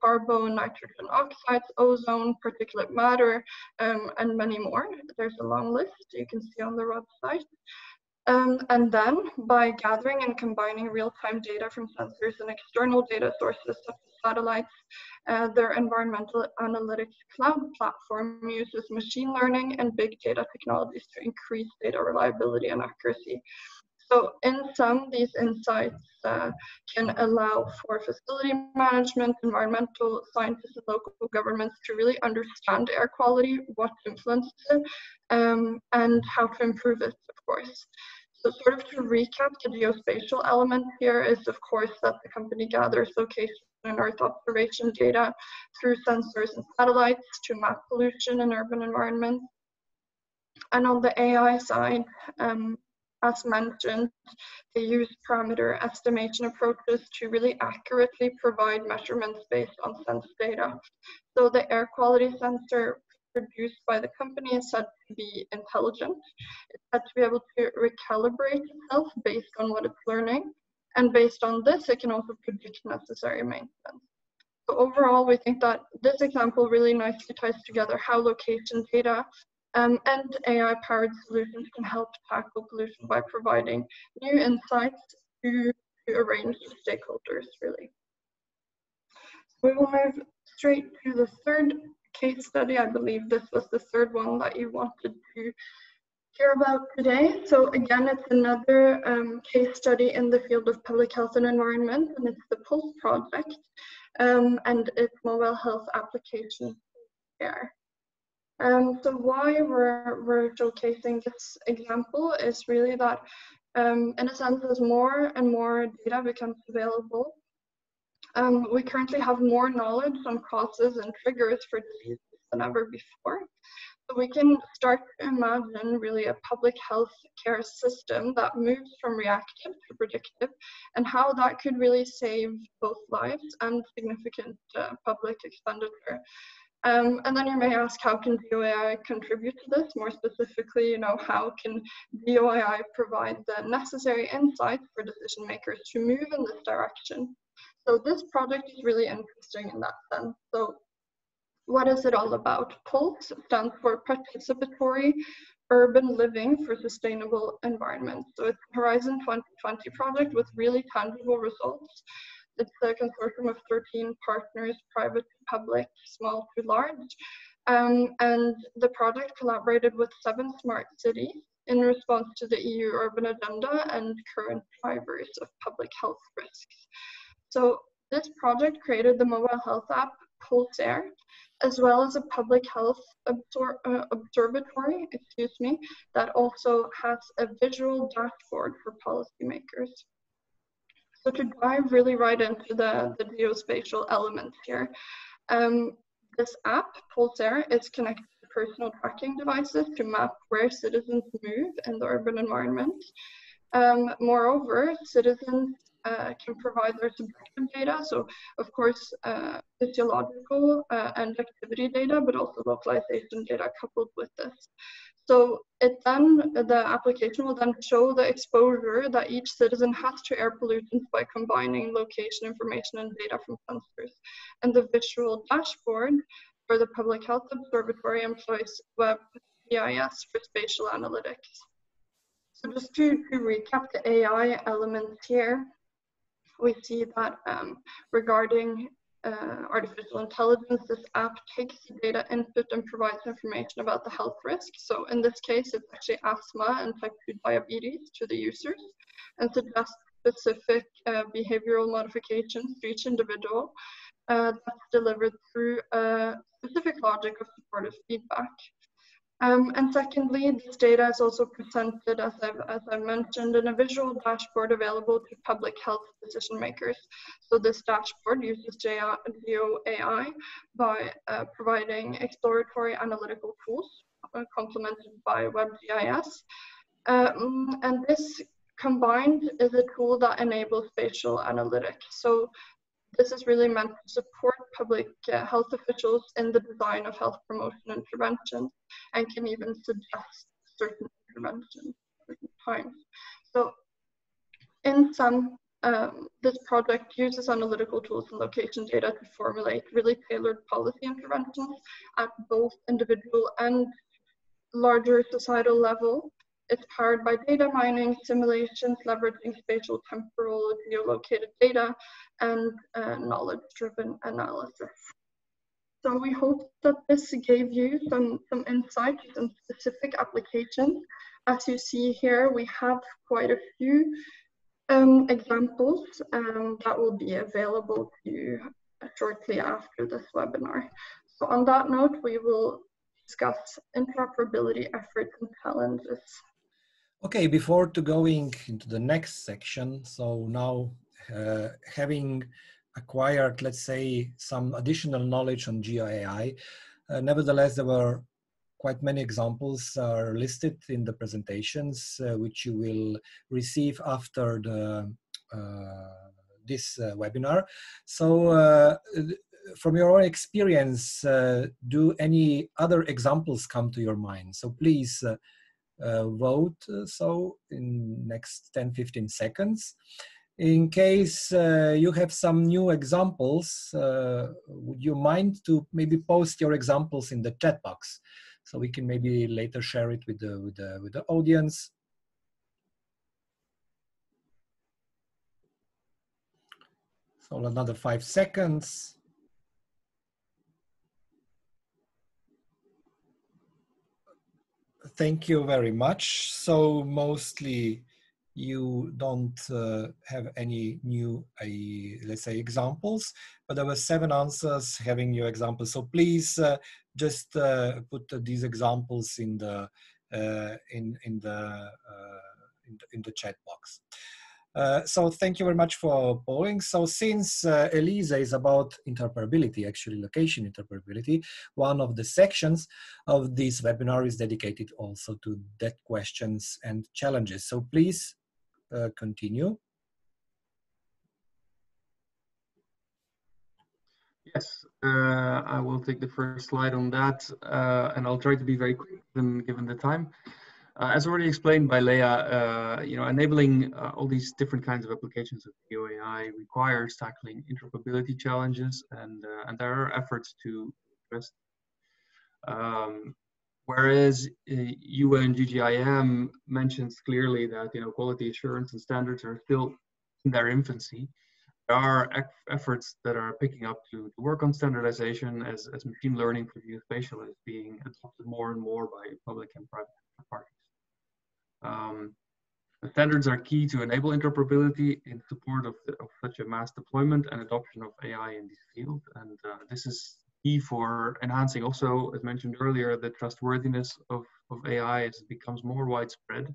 Speaker 5: carbon, nitrogen oxides, ozone, particulate matter, um, and many more. There's a long list you can see on the website. Um, and then by gathering and combining real-time data from sensors and external data sources such as satellites, uh, their environmental analytics cloud platform uses machine learning and big data technologies to increase data reliability and accuracy. So in sum, these insights uh, can allow for facility management, environmental scientists, and local governments to really understand air quality, what influences it, um, and how to improve it, of course. So sort of to recap, the geospatial element here is, of course, that the company gathers location and Earth observation data through sensors and satellites to map pollution in urban environments. And on the AI side, um, as mentioned, they use parameter estimation approaches to really accurately provide measurements based on sense data. So the air quality sensor produced by the company is said to be intelligent. It's said to be able to recalibrate itself based on what it's learning. And based on this, it can also predict necessary maintenance. So overall, we think that this example really nicely ties together how location data um, and AI-powered solutions can help tackle pollution by providing new insights to, to a range of stakeholders, really. We will move straight to the third case study. I believe this was the third one that you wanted to hear about today. So again, it's another um, case study in the field of public health and environment, and it's the PULSE project, um, and it's mobile health application care. Um, so why we're, we're showcasing this example is really that um, in a sense as more and more data becomes available, um, we currently have more knowledge on causes and triggers for diseases than ever before. So we can start to imagine really a public health care system that moves from reactive to predictive and how that could really save both lives and significant uh, public expenditure. Um, and then you may ask, how can GeoAI contribute to this? More specifically, you know, how can GeoAI provide the necessary insights for decision makers to move in this direction? So this project is really interesting in that sense. So what is it all about? PULSE stands for Participatory Urban Living for Sustainable Environment. So it's a Horizon 2020 project with really tangible results it's a consortium of 13 partners, private to public, small to large. Um, and the project collaborated with seven smart cities in response to the EU urban agenda and current drivers of public health risks. So this project created the mobile health app PulseAir, as well as a public health uh, observatory, excuse me, that also has a visual dashboard for policymakers. So to dive really right into the, the geospatial elements here, um, this app, PulseAir, is connected to personal tracking devices to map where citizens move in the urban environment. Um, moreover, citizens uh, can provide their subjective data. So, of course, uh, physiological uh, and activity data, but also localization data coupled with this. So it then, the application will then show the exposure that each citizen has to air pollutants by combining location information and data from sensors. And the visual dashboard for the Public Health Observatory employs Web GIS for spatial analytics. So just to, to recap the AI elements here, we see that um, regarding uh, artificial intelligence, this app takes the data input and provides information about the health risk. So in this case, it's actually asthma and type 2 diabetes to the users and suggests specific uh, behavioral modifications to each individual uh, that's delivered through a specific logic of supportive feedback. Um, and secondly, this data is also presented, as I've, as I mentioned, in a visual dashboard available to public health decision makers. So this dashboard uses GeoAI by uh, providing exploratory analytical tools uh, complemented by WebGIS. Um, and this combined is a tool that enables spatial analytics. So this is really meant to support public uh, health officials in the design of health promotion interventions and can even suggest certain interventions at certain times. So in sum, um, this project uses analytical tools and location data to formulate really tailored policy interventions at both individual and larger societal level it's powered by data mining, simulations, leveraging spatial temporal geolocated data, and uh, knowledge-driven analysis. So we hope that this gave you some, some insight and specific applications. As you see here, we have quite a few um, examples um, that will be available to you shortly after this webinar. So on that note, we will discuss interoperability efforts and challenges.
Speaker 2: Okay, before to going into the next section, so now uh, having acquired, let's say, some additional knowledge on GeoAI, uh, nevertheless, there were quite many examples are listed in the presentations, uh, which you will receive after the uh, this uh, webinar. So uh, from your own experience, do any other examples come to your mind? So please uh, vote uh, so in next 10 15 seconds in case uh, you have some new examples uh, would you mind to maybe post your examples in the chat box? So we can maybe later share it with the with the, with the audience. So another five seconds. Thank you very much. So mostly you don't uh, have any new, uh, let's say, examples, but there were seven answers having new examples. So please uh, just uh, put these examples in the uh, in in the, uh, in the in the chat box. So thank you very much for polling. So since ELISE is about interoperability, actually location interoperability, one of the sections of this webinar is dedicated also to that questions and challenges. So please uh, continue.
Speaker 3: Yes, uh, I will take the first slide on that, uh, and I'll try to be very quick given, the time. Uh, as already explained by Leah, uh, you know, enabling uh, all these different kinds of applications of GeoAI requires tackling interoperability challenges, and and there are efforts to address. Um, whereas UN uh, GGIM mentions clearly that you know quality assurance and standards are still in their infancy. There are efforts that are picking up to, to work on standardization as, as machine learning for geospatial is being adopted more and more by public and private parties. Um, The standards are key to enable interoperability in support of, the, of such a mass deployment and adoption of AI in this field. And uh, this is key for enhancing also, as mentioned earlier, the trustworthiness of, of AI as it becomes more widespread,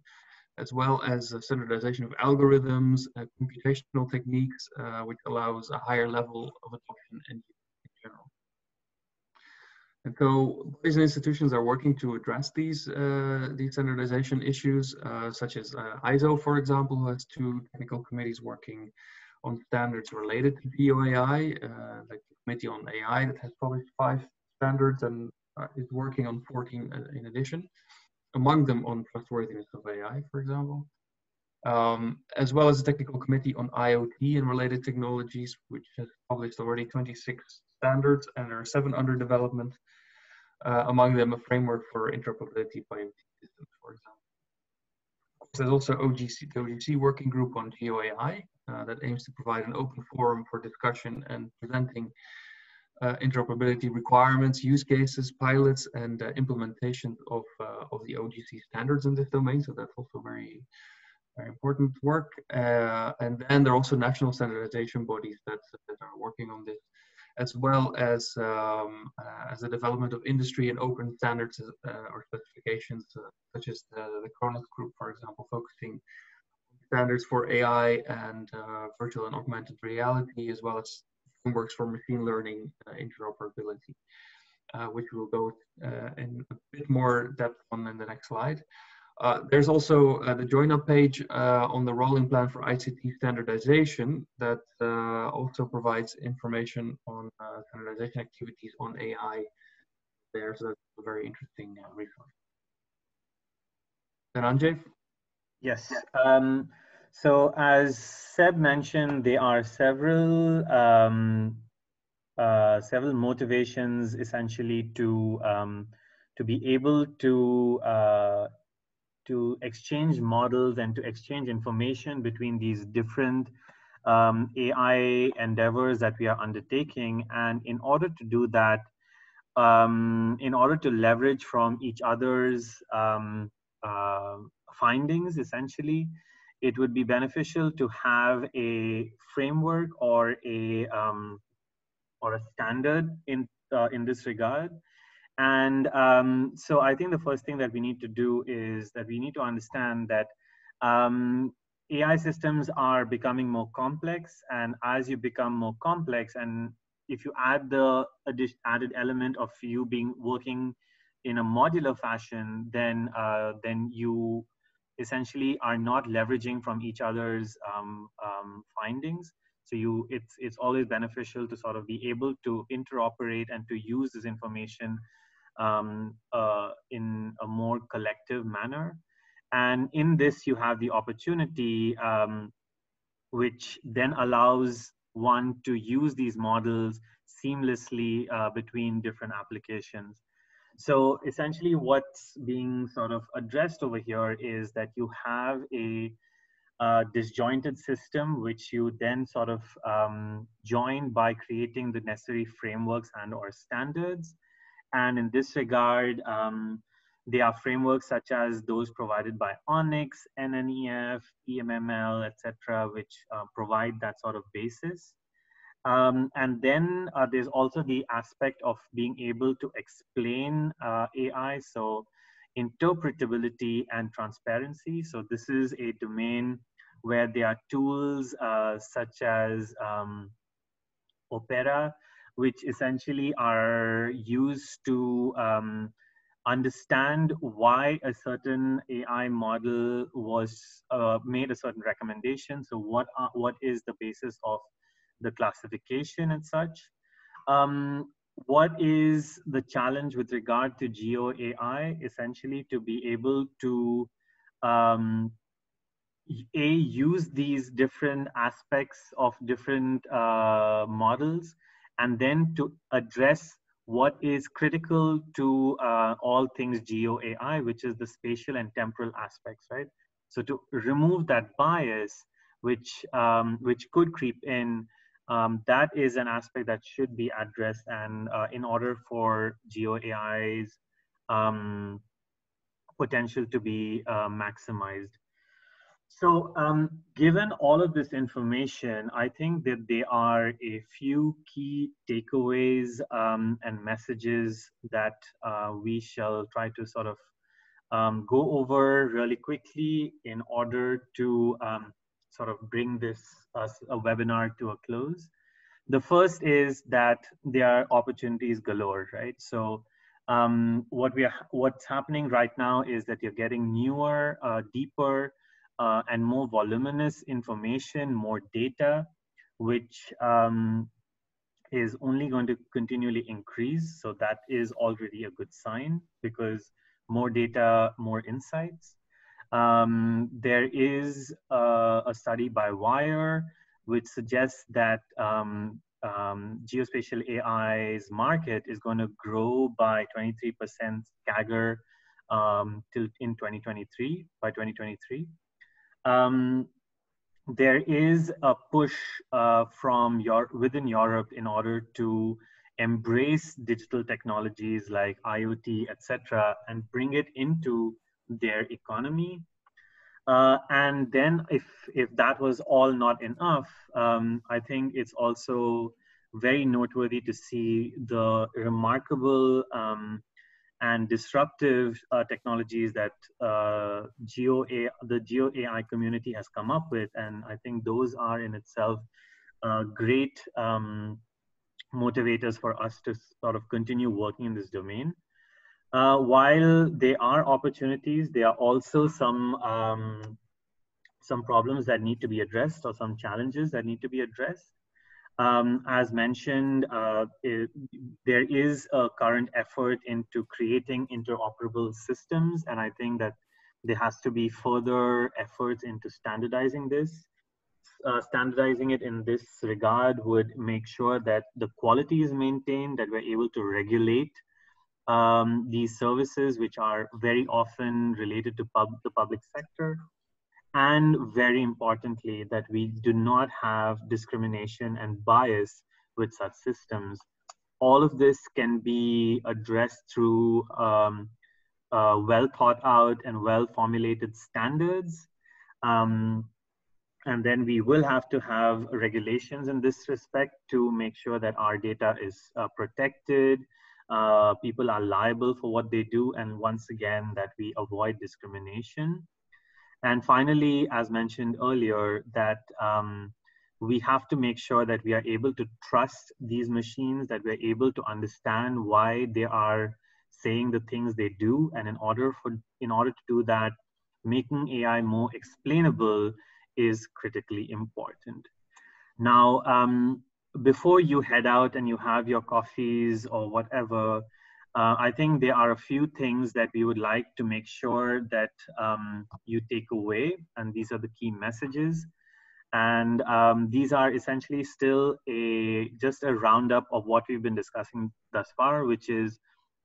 Speaker 3: as well as standardization of algorithms, uh, computational techniques, uh, which allows a higher level of adoption in, in general. And so bodies and institutions are working to address these, uh, these standardization issues, uh, such as uh, ISO, for example, who has two technical committees working on standards related to GeoAI, uh, like Committee on AI that has published five standards and uh, is working on 14 uh, in addition, among them on trustworthiness of AI, for example. Um, as well as the technical committee on IoT and related technologies, which has published already 26 standards and there are seven under development, uh, among them a framework for interoperability by IoT systems, for example. There's also OGC, the OGC working group on GeoAI uh, that aims to provide an open forum for discussion and presenting uh, interoperability requirements, use cases, pilots, and uh, implementation of, uh, of the OGC standards in this domain. So that's also very, very important work. Uh, and then there are also national standardization bodies that, that are working on this as well as um, as the development of industry and open standards or specifications, such as the, the Khronos Group, for example, focusing standards for AI and virtual and augmented reality, as well as frameworks for machine learning interoperability. Uh, which we'll go uh, in a bit more depth on in the next slide. Uh, there's also uh, the Joinup page uh, on the rolling plan for ICT standardization that uh, also provides information on uh, standardization activities on AI there. So that's a very interesting resource. Then Anjay?
Speaker 4: Yes. Um, so as Seb mentioned, there are several um, several motivations essentially to um, to be able to to exchange models and to exchange information between these different um, AI endeavors that we are undertaking. And in order to do that, um, in order to leverage from each other's um, uh, findings, essentially, it would be beneficial to have a framework or a um, or a standard in uh, in this regard and um, so I think the first thing that we need to do is that we need to understand that um, AI systems are becoming more complex. And as you become more complex, and if you add the added element of you being working in a modular fashion, then uh, then you essentially are not leveraging from each other's um, um findings. So you, it's it's always beneficial to sort of be able to interoperate and to use this information um, uh, in a more collective manner. And in this, you have the opportunity, um, which then allows one to use these models seamlessly uh, between different applications. So essentially what's being sort of addressed over here is that you have a uh, disjointed system, which you then sort of um, join by creating the necessary frameworks and or standards. And in this regard, um, there are frameworks such as those provided by ONNX, NNEF, EMML, etc., which uh, provide that sort of basis. Um, and then uh, there's also the aspect of being able to explain uh, AI, so interpretability and transparency. So this is a domain where there are tools uh, such as um, Opera, which essentially are used to um, understand why a certain AI model was uh, made a certain recommendation. So what are, what is the basis of the classification and such? Um, what is the challenge with regard to Geo AI? Essentially, to be able to um, a use these different aspects of different uh, models and then to address what is critical to uh, all things geo AI, which is the spatial and temporal aspects, right? So to remove that bias, which um, which could creep in, um, that is an aspect that should be addressed. And uh, in order for geo AI's um, potential to be uh, maximized. So, um, given all of this information, I think that there are a few key takeaways um, and messages that uh, we shall try to sort of um, go over really quickly in order to um, sort of bring this uh, a webinar to a close. The first is that there are opportunities galore, right? So um, what we are, what's happening right now is that you're getting newer, uh, deeper, uh, and more voluminous information, more data, which um, is only going to continually increase. So that is already a good sign because more data, more insights. Um, there is a, a, study by Wire which suggests that um, um, geospatial AI's market is going to grow by 23% CAGR um, till in 2023 by 2023 um, there is a push uh, from your within Europe in order to embrace digital technologies like IoT, etc., and bring it into their economy. Uh, and then, if if that was all not enough, um, I think it's also very noteworthy to see the remarkable um, and disruptive uh, technologies that uh, Geo AI, the Geo AI community has come up with. And I think those are in itself uh, great um, motivators for us to sort of continue working in this domain. Uh, while there are opportunities, there are also some um, some problems that need to be addressed or some challenges that need to be addressed. Um, as mentioned, uh, it, there is a current effort into creating interoperable systems, and I think that there has to be further efforts into standardizing this. Uh, standardizing it in this regard would make sure that the quality is maintained, that we're able to regulate um, these services, which are very often related to pub the public sector, and very importantly, that we do not have discrimination and bias with such systems. All of this can be addressed through um, uh, well thought out and well formulated standards. Um, and then we will have to have regulations in this respect to make sure that our data is uh, protected, uh, people are liable for what they do, and once again, that we avoid discrimination. And finally, as mentioned earlier, that um, we have to make sure that we are able to trust these machines, that we're able to understand why they are saying the things they do. And in order for in order to do that, making AI more explainable is critically important. Now, um, before you head out and you have your coffees or whatever, uh, I think there are a few things that we would like to make sure that um, you take away, and these are the key messages. And um, these are essentially still a just a roundup of what we've been discussing thus far, which is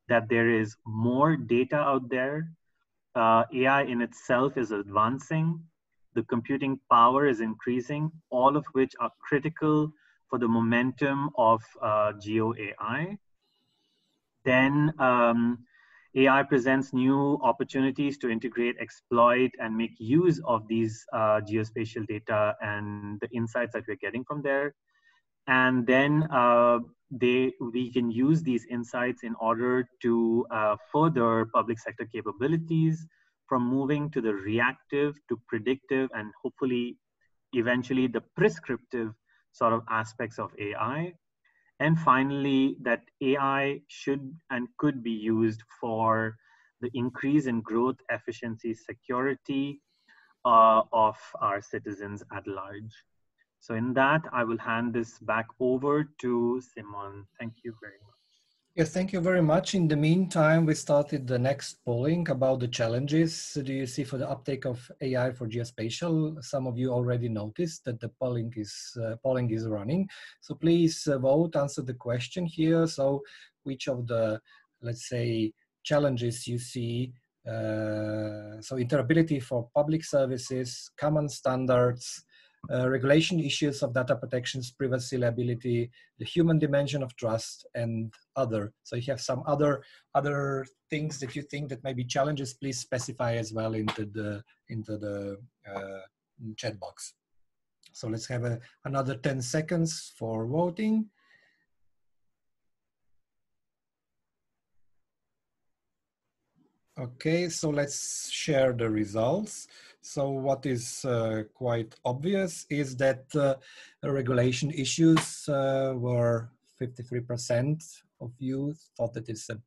Speaker 4: that there is more data out there. Uh, AI in itself is advancing. The computing power is increasing, all of which are critical for the momentum of uh, Geo AI. Then um, AI presents new opportunities to integrate, exploit, and make use of these uh, geospatial data and the insights that we're getting from there. And then uh, they, we can use these insights in order to uh, further public sector capabilities from moving to the reactive to predictive and hopefully eventually the prescriptive sort of aspects of AI. And finally, that AI should and could be used for the increase in growth, efficiency, security uh, of our citizens at large. So in that, I will hand this back over to Simon. Thank you very much.
Speaker 2: Yes, thank you very much. In the meantime, we started the next polling about the challenges. Do you see for the uptake of AI for geospatial? Some of you already noticed that the polling is uh, polling is running. So please uh, vote, answer the question here. So which of the, let's say, challenges you see? Uh, so interoperability for public services, common standards, uh, regulation issues of data protections, privacy, liability, the human dimension of trust, and other. So you have some other other things that you think that may be challenges. Please specify as well into the into the uh, chat box. So let's have a, another 10 seconds for voting. Okay, so let's share the results. So what is uh, quite obvious is that uh, regulation issues uh, were 53% of you thought that is the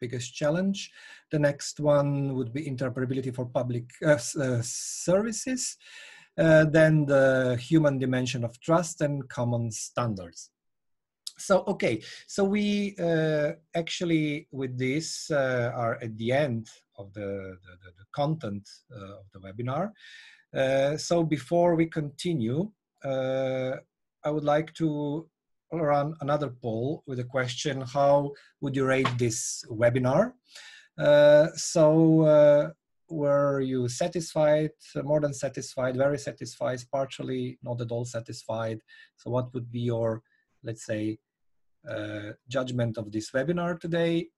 Speaker 2: biggest challenge. The next one would be interoperability for public uh, uh, services. Uh, then the human dimension of trust and common standards so okay so we actually with this are at the end of the, the, the content uh, of the webinar. Uh, so before we continue uh, i would like to run another poll with a question how would you rate this webinar? Uh, so were you satisfied more than satisfied very satisfied partially not at all satisfied? So what would be your let's say, uh, judgment of this webinar today.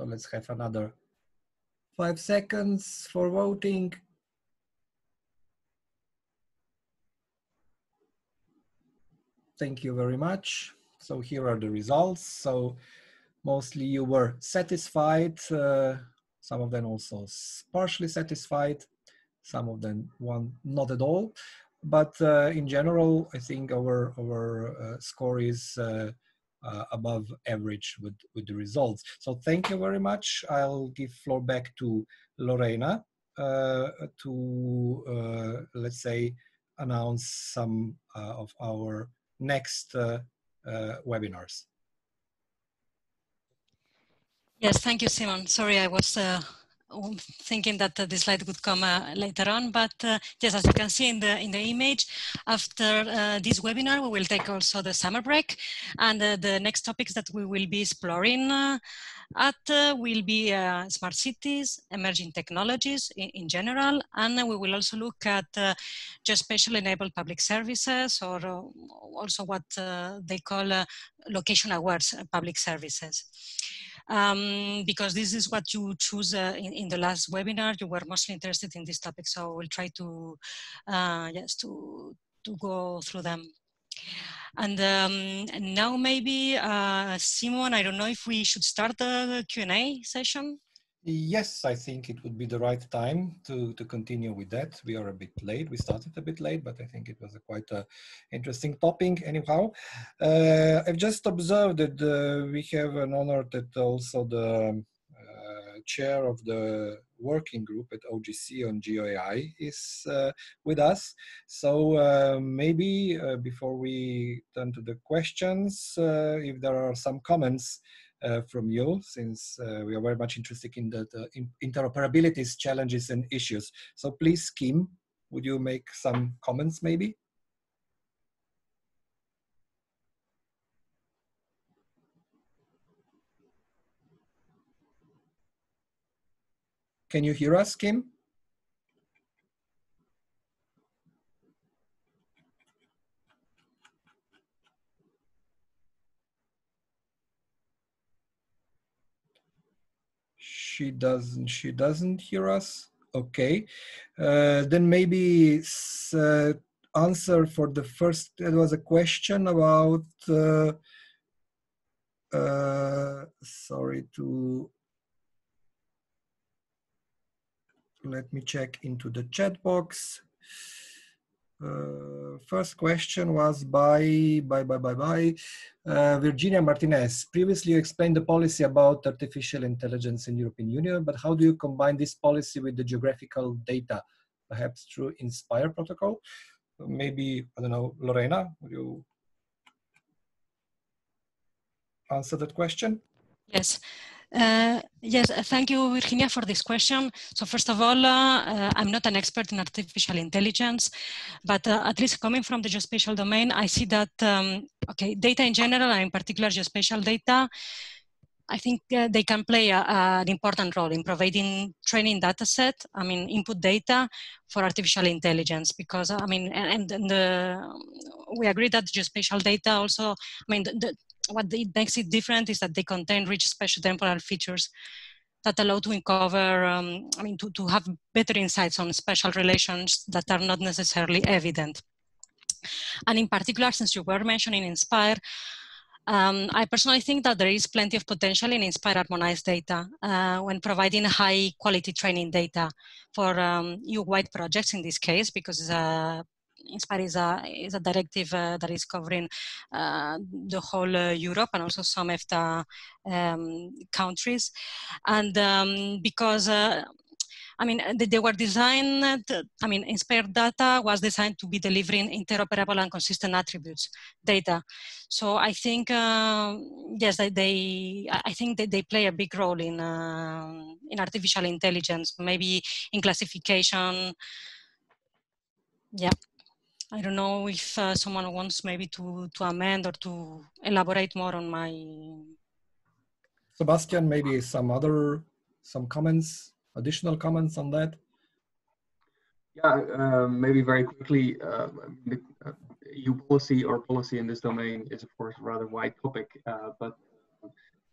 Speaker 2: So let's have another five seconds for voting. Thank you very much. So here are the results. So mostly you were satisfied, uh, some of them also partially satisfied, some of them one not at all. But uh, in general, I think our, our uh, score is uh, uh, above average with, with the results. So thank you very much. I'll give floor back to Lorena uh, to, let's say, announce some of our next uh, webinars.
Speaker 1: Yes, thank you, Simon. Sorry, I was uh, thinking that uh, this slide would come uh, later on, but uh, yes, as you can see in the in the image, after uh, this webinar, we will take also the summer break, and uh, the next topics that we will be exploring uh, at uh, will be smart cities, emerging technologies in, in, general, and we will also look at geospatial enabled public services, or also what they call location-aware public services um, because this is what you choose uh, in, in, the last webinar. You were mostly interested in this topic, so we'll try to, uh, yes, to, to go through them. And, um, now maybe, uh, Simon, I don't know if we should start the Q&A session.
Speaker 2: Yes, I think it would be the right time to, to continue with that. We are a bit late. We started a bit late, but I think it was a quite a interesting topic anyhow. Uh, I've just observed that uh, we have an honor that also the uh, chair of the working group at OGC on GeoAI is uh, with us. So uh, maybe uh, before we turn to the questions, if there are some comments uh, from you since uh, we are very much interested in the, the challenges and issues. So please, Kim, would you make some comments maybe? Can you hear us, Kim? She doesn't she doesn't hear us okay. Uh, then maybe uh, answer for the first it was a question about uh, uh sorry to let me check into the chat box uh, first question was by by by by by uh, Virginia Martinez. Previously, you explained the policy about artificial intelligence in European Union, but how do you combine this policy with the geographical data, perhaps through Inspire protocol? Maybe I don't know, Lorena, would you answer that question?
Speaker 1: Yes. Uh, yes, uh, thank you, Virginia, for this question. So first of all, uh, I'm not an expert in artificial intelligence, but uh, at least coming from the geospatial domain, I see that, um, okay, data in general, and in particular geospatial data, I think uh, they can play a, an important role in providing training data set, I mean, input data for artificial intelligence, because I mean, and, and the, we agree that geospatial data also, I mean, the, what it makes it different is that they contain rich spatiotemporal features that allow to uncover, um, I mean, to, to have better insights on spatial relations that are not necessarily evident. And in particular, since you were mentioning Inspire, um, I personally think that there is plenty of potential in Inspire harmonized data uh, when providing high quality training data for um, EU-wide projects in this case, because uh, Inspire is a, is a directive that is covering uh, the whole uh, Europe and also some EFTA um, countries. And um, because uh, I mean, they were designed, I mean, Inspire data was designed to be delivering interoperable and consistent attributes data. So I think, uh, yes, they, they, I think that they play a big role in, uh, in artificial intelligence, maybe in classification. Yeah. I don't know if uh, someone wants maybe to, to amend or to elaborate more on my.
Speaker 2: Sebastian, maybe some other, some comments additional comments on that?
Speaker 3: Yeah, um, maybe very quickly, uh, the, uh, EU policy or policy in this domain is of course a rather wide topic, uh, but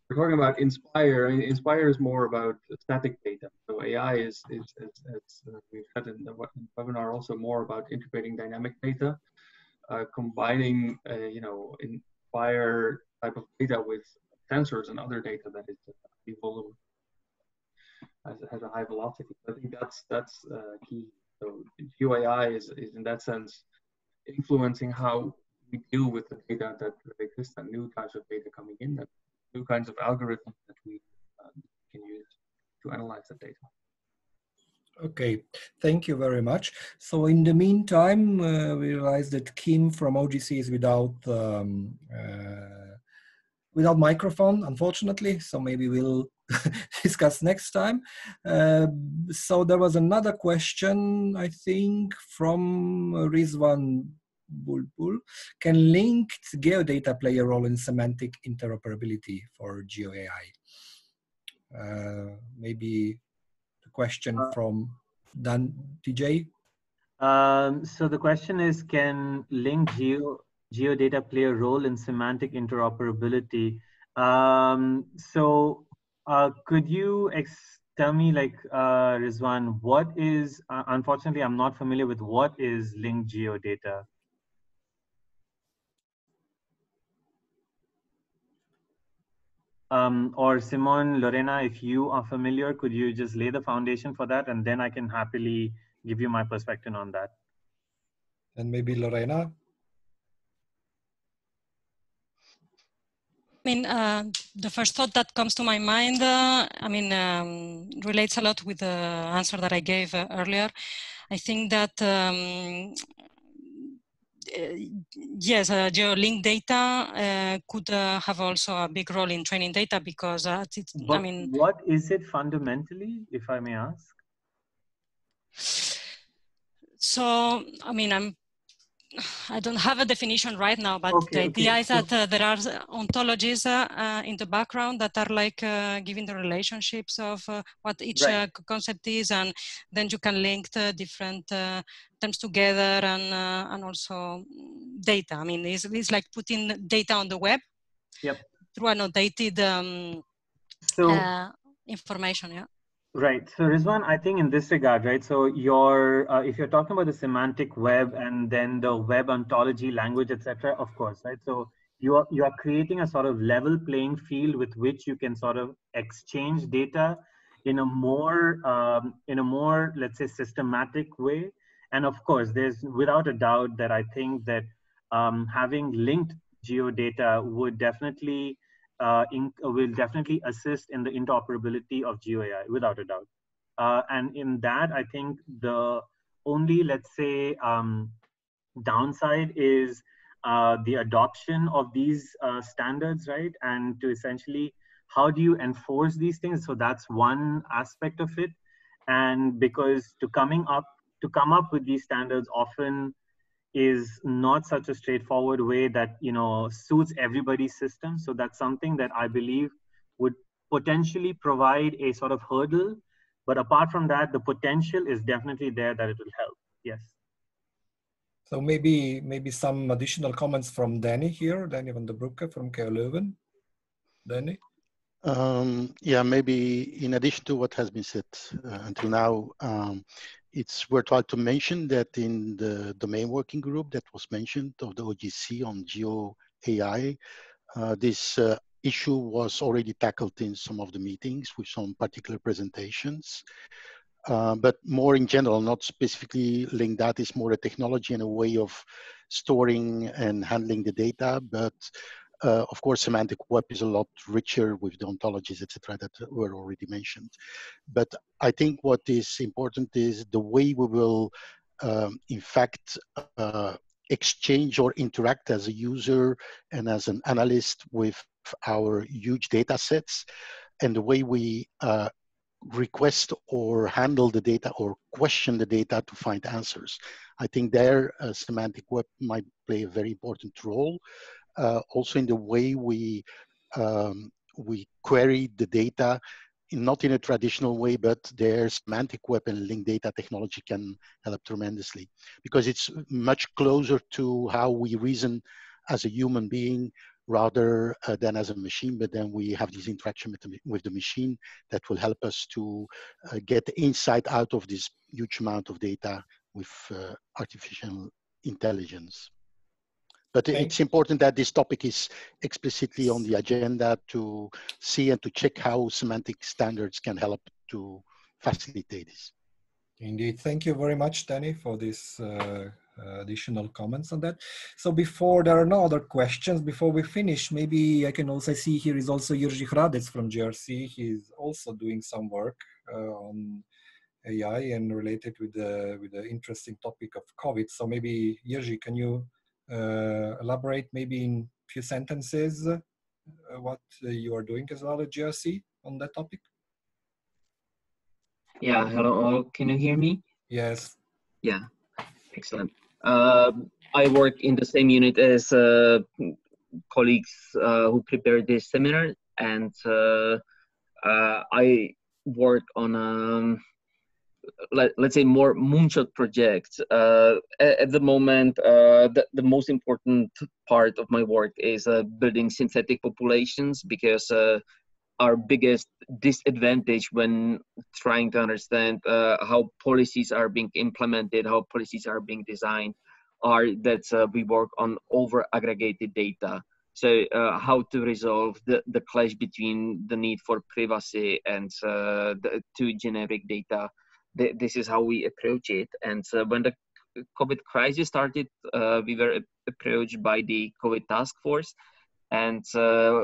Speaker 3: we're talking about Inspire. I mean, Inspire is more about static data. So AI is, is, is as uh, we've said in the webinar, also more about integrating dynamic data, uh, combining, uh, you know, Inspire type of data with sensors and other data that is evolving has, has a high velocity. I think that's that's uh, key. So GeoAI is, is in that sense influencing how we deal with the data that exists and new types of data coming in and new kinds of algorithms that we uh, can use to analyze the data.
Speaker 2: Okay, thank you very much. So in the meantime, uh, we realize that Kim from OGC is without um, uh, without microphone, unfortunately. So maybe we'll discuss next time. Uh, so there was another question, I think, from Rizwan Bulbul. Can linked geodata play a role in semantic interoperability for GeoAI? Uh, maybe the question uh, from Dan DJ.
Speaker 4: Um, so the question is, can linked geo geodata play a role in semantic interoperability? Um, so uh, could you tell me, like, uh, Rizwan, what is, uh, unfortunately, I'm not familiar with what is linked geodata? Um, or Simon, Lorena, if you are familiar, could you just lay the foundation for that? And then I can happily give you my perspective on that.
Speaker 2: And maybe Lorena?
Speaker 1: I mean, uh, the first thought that comes to my mind, uh, I mean, um, relates a lot with the answer that I gave uh, earlier. I think that, um, yes, uh, GeoLink data uh, could have also a big role in training data because it's,
Speaker 4: but
Speaker 1: I mean.
Speaker 4: What is it fundamentally, if I may ask?
Speaker 1: So, I mean, I'm I don't have a definition right now, but okay, the idea okay. is that uh, there are ontologies uh, uh, in the background that are like uh, giving the relationships of uh, what each uh, right. concept is, and then you can link the different terms together and and also data. I mean, it's, it's like putting data on the web
Speaker 4: yep.
Speaker 1: through annotated um, so, information. Yeah.
Speaker 4: Right. So Rizwan, I think in this regard, right? So your uh, if you're talking about the semantic web and then the web ontology language, etc. Of course, right? So you are you are creating a sort of level playing field with which you can sort of exchange data in a more um, in a more let's say systematic way. And of course, there's without a doubt that I think that um, having linked geodata would definitely uh, in, uh, will definitely assist in the interoperability of GeoAI without a doubt. Uh, and in that, I think the only, let's say, um, downside is uh, the adoption of these uh, standards, right? And to essentially, how do you enforce these things? So that's one aspect of it. And because to coming up, to come up with these standards often is not such a straightforward way that you know suits everybody's system so that's something that i believe would potentially provide a sort of hurdle. But apart from that, the potential is definitely there that it will help. Yes.
Speaker 2: So maybe maybe some additional comments from Danny here, Danny Vandenbroucke from KU Leuven. Danny?
Speaker 6: Um, yeah, maybe in addition to what has been said uh, until now, um, it's worthwhile to mention that in the domain working group that was mentioned of the OGC on Geo AI, uh, this uh, issue was already tackled in some of the meetings with some particular presentations. Uh, but more in general, not specifically linked that is more a technology and a way of storing and handling the data. But uh, of course, semantic web is a lot richer with the ontologies, etc., that were already mentioned. But I think what is important is the way we will, um, in fact, uh, exchange or interact as a user and as an analyst with our huge data sets and the way we uh, request or handle the data or question the data to find answers. I think there uh, semantic web might play a very important role. Uh, also in the way we um, we query the data, not in a traditional way, but their semantic web and linked data technology can help tremendously because it's much closer to how we reason as a human being rather uh, than as a machine, but then we have this interaction with the, with the machine that will help us to uh, get insight out of this huge amount of data with uh, artificial intelligence. But it's important that this topic is explicitly on the agenda to see and to check how semantic standards can help to facilitate this.
Speaker 2: Indeed. Thank you very much, Danny, for this uh, uh, additional comments on that. So before there are no other questions, before we finish, maybe I can also see here is also Jiří Hradec from JRC. He's also doing some work uh, on AI and related with the with the interesting topic of COVID. So maybe Jiří, can you elaborate maybe in few sentences uh, what uh, you are doing as well at JRC on that topic?
Speaker 7: Yeah, hello all. Can you hear me?
Speaker 2: Yes.
Speaker 7: Yeah, excellent. Uh, I work in the same unit as uh, colleagues uh, who prepared this seminar, and uh, uh, I work on um, let, us say more moonshot projects. Uh, at, at, the moment, the, the most important part of my work is building synthetic populations because our biggest disadvantage when trying to understand uh, how policies are being implemented, how policies are being designed, are that uh, we work on over aggregated data. So uh, how to resolve the, the clash between the need for privacy and uh, the two generic data. This is how we approach it. And uh, when the COVID crisis started, uh, we were approached by the COVID task force. And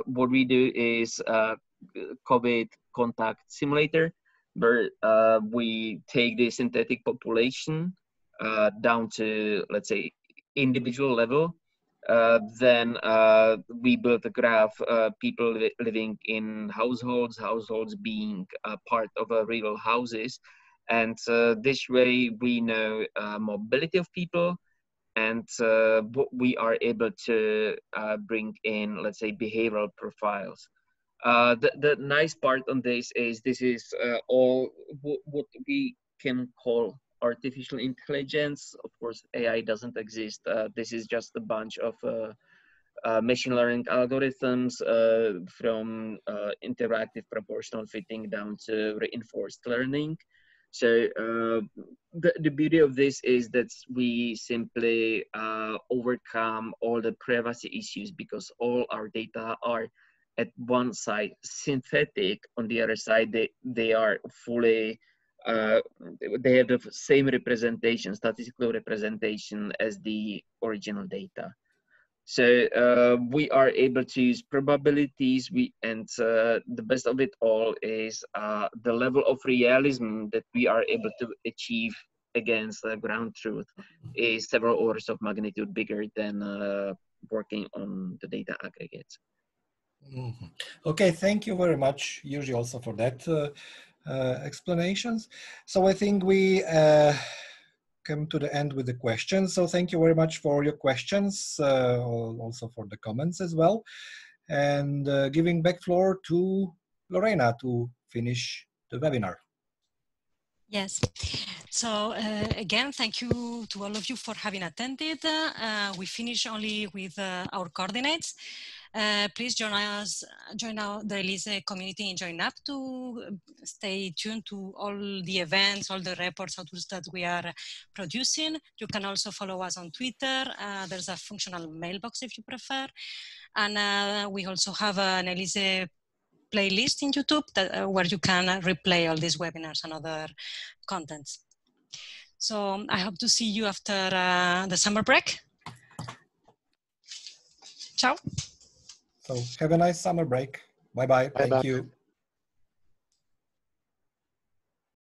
Speaker 7: what we do is COVID contact simulator, where uh, we take the synthetic population uh, down to, let's say, individual level. Uh, then uh, we build a graph, uh, people li living in households, households being part of a real houses. And this way we know mobility of people, and uh, we are able to uh, bring in, let's say, behavioral profiles. Uh, the, the nice part on this is this is uh, all what we can call artificial intelligence. Of course, AI doesn't exist. Uh, this is just a bunch of uh, uh, machine learning algorithms from iterative proportional fitting down to reinforced learning. So the, the beauty of this is that we simply overcome all the privacy issues because all our data are at one side synthetic on the other side they they are fully uh, they have the same representation statistical representation as the original data so uh, we are able to use probabilities we and uh, the best of it all is uh, the level of realism that we are able to achieve against the ground truth is several orders of magnitude bigger than uh, working on the data aggregates
Speaker 2: Mm -hmm. Okay, thank you very much, Jiří, also for that uh, uh, explanations. So I think we come to the end with the questions. So thank you very much for your questions, uh, also for the comments as well. And uh, giving back floor to Lorena to finish the webinar.
Speaker 1: Yes. So uh, again, thank you to all of you for having attended. Uh, we finish only with uh, our coordinates. Uh, please join us, join our, the ELISE community and Joinup to stay tuned to all the events, all the reports, all tools that we are producing. You can also follow us on Twitter. Uh, there's a functional mailbox if you prefer. And uh, we also have an ELISE playlist in YouTube that, uh, where you can replay all these webinars and other contents. So I hope to see you after uh, the summer break. Ciao.
Speaker 2: So have a nice summer break. Bye-bye. Thank
Speaker 6: Bye-bye.
Speaker 2: you.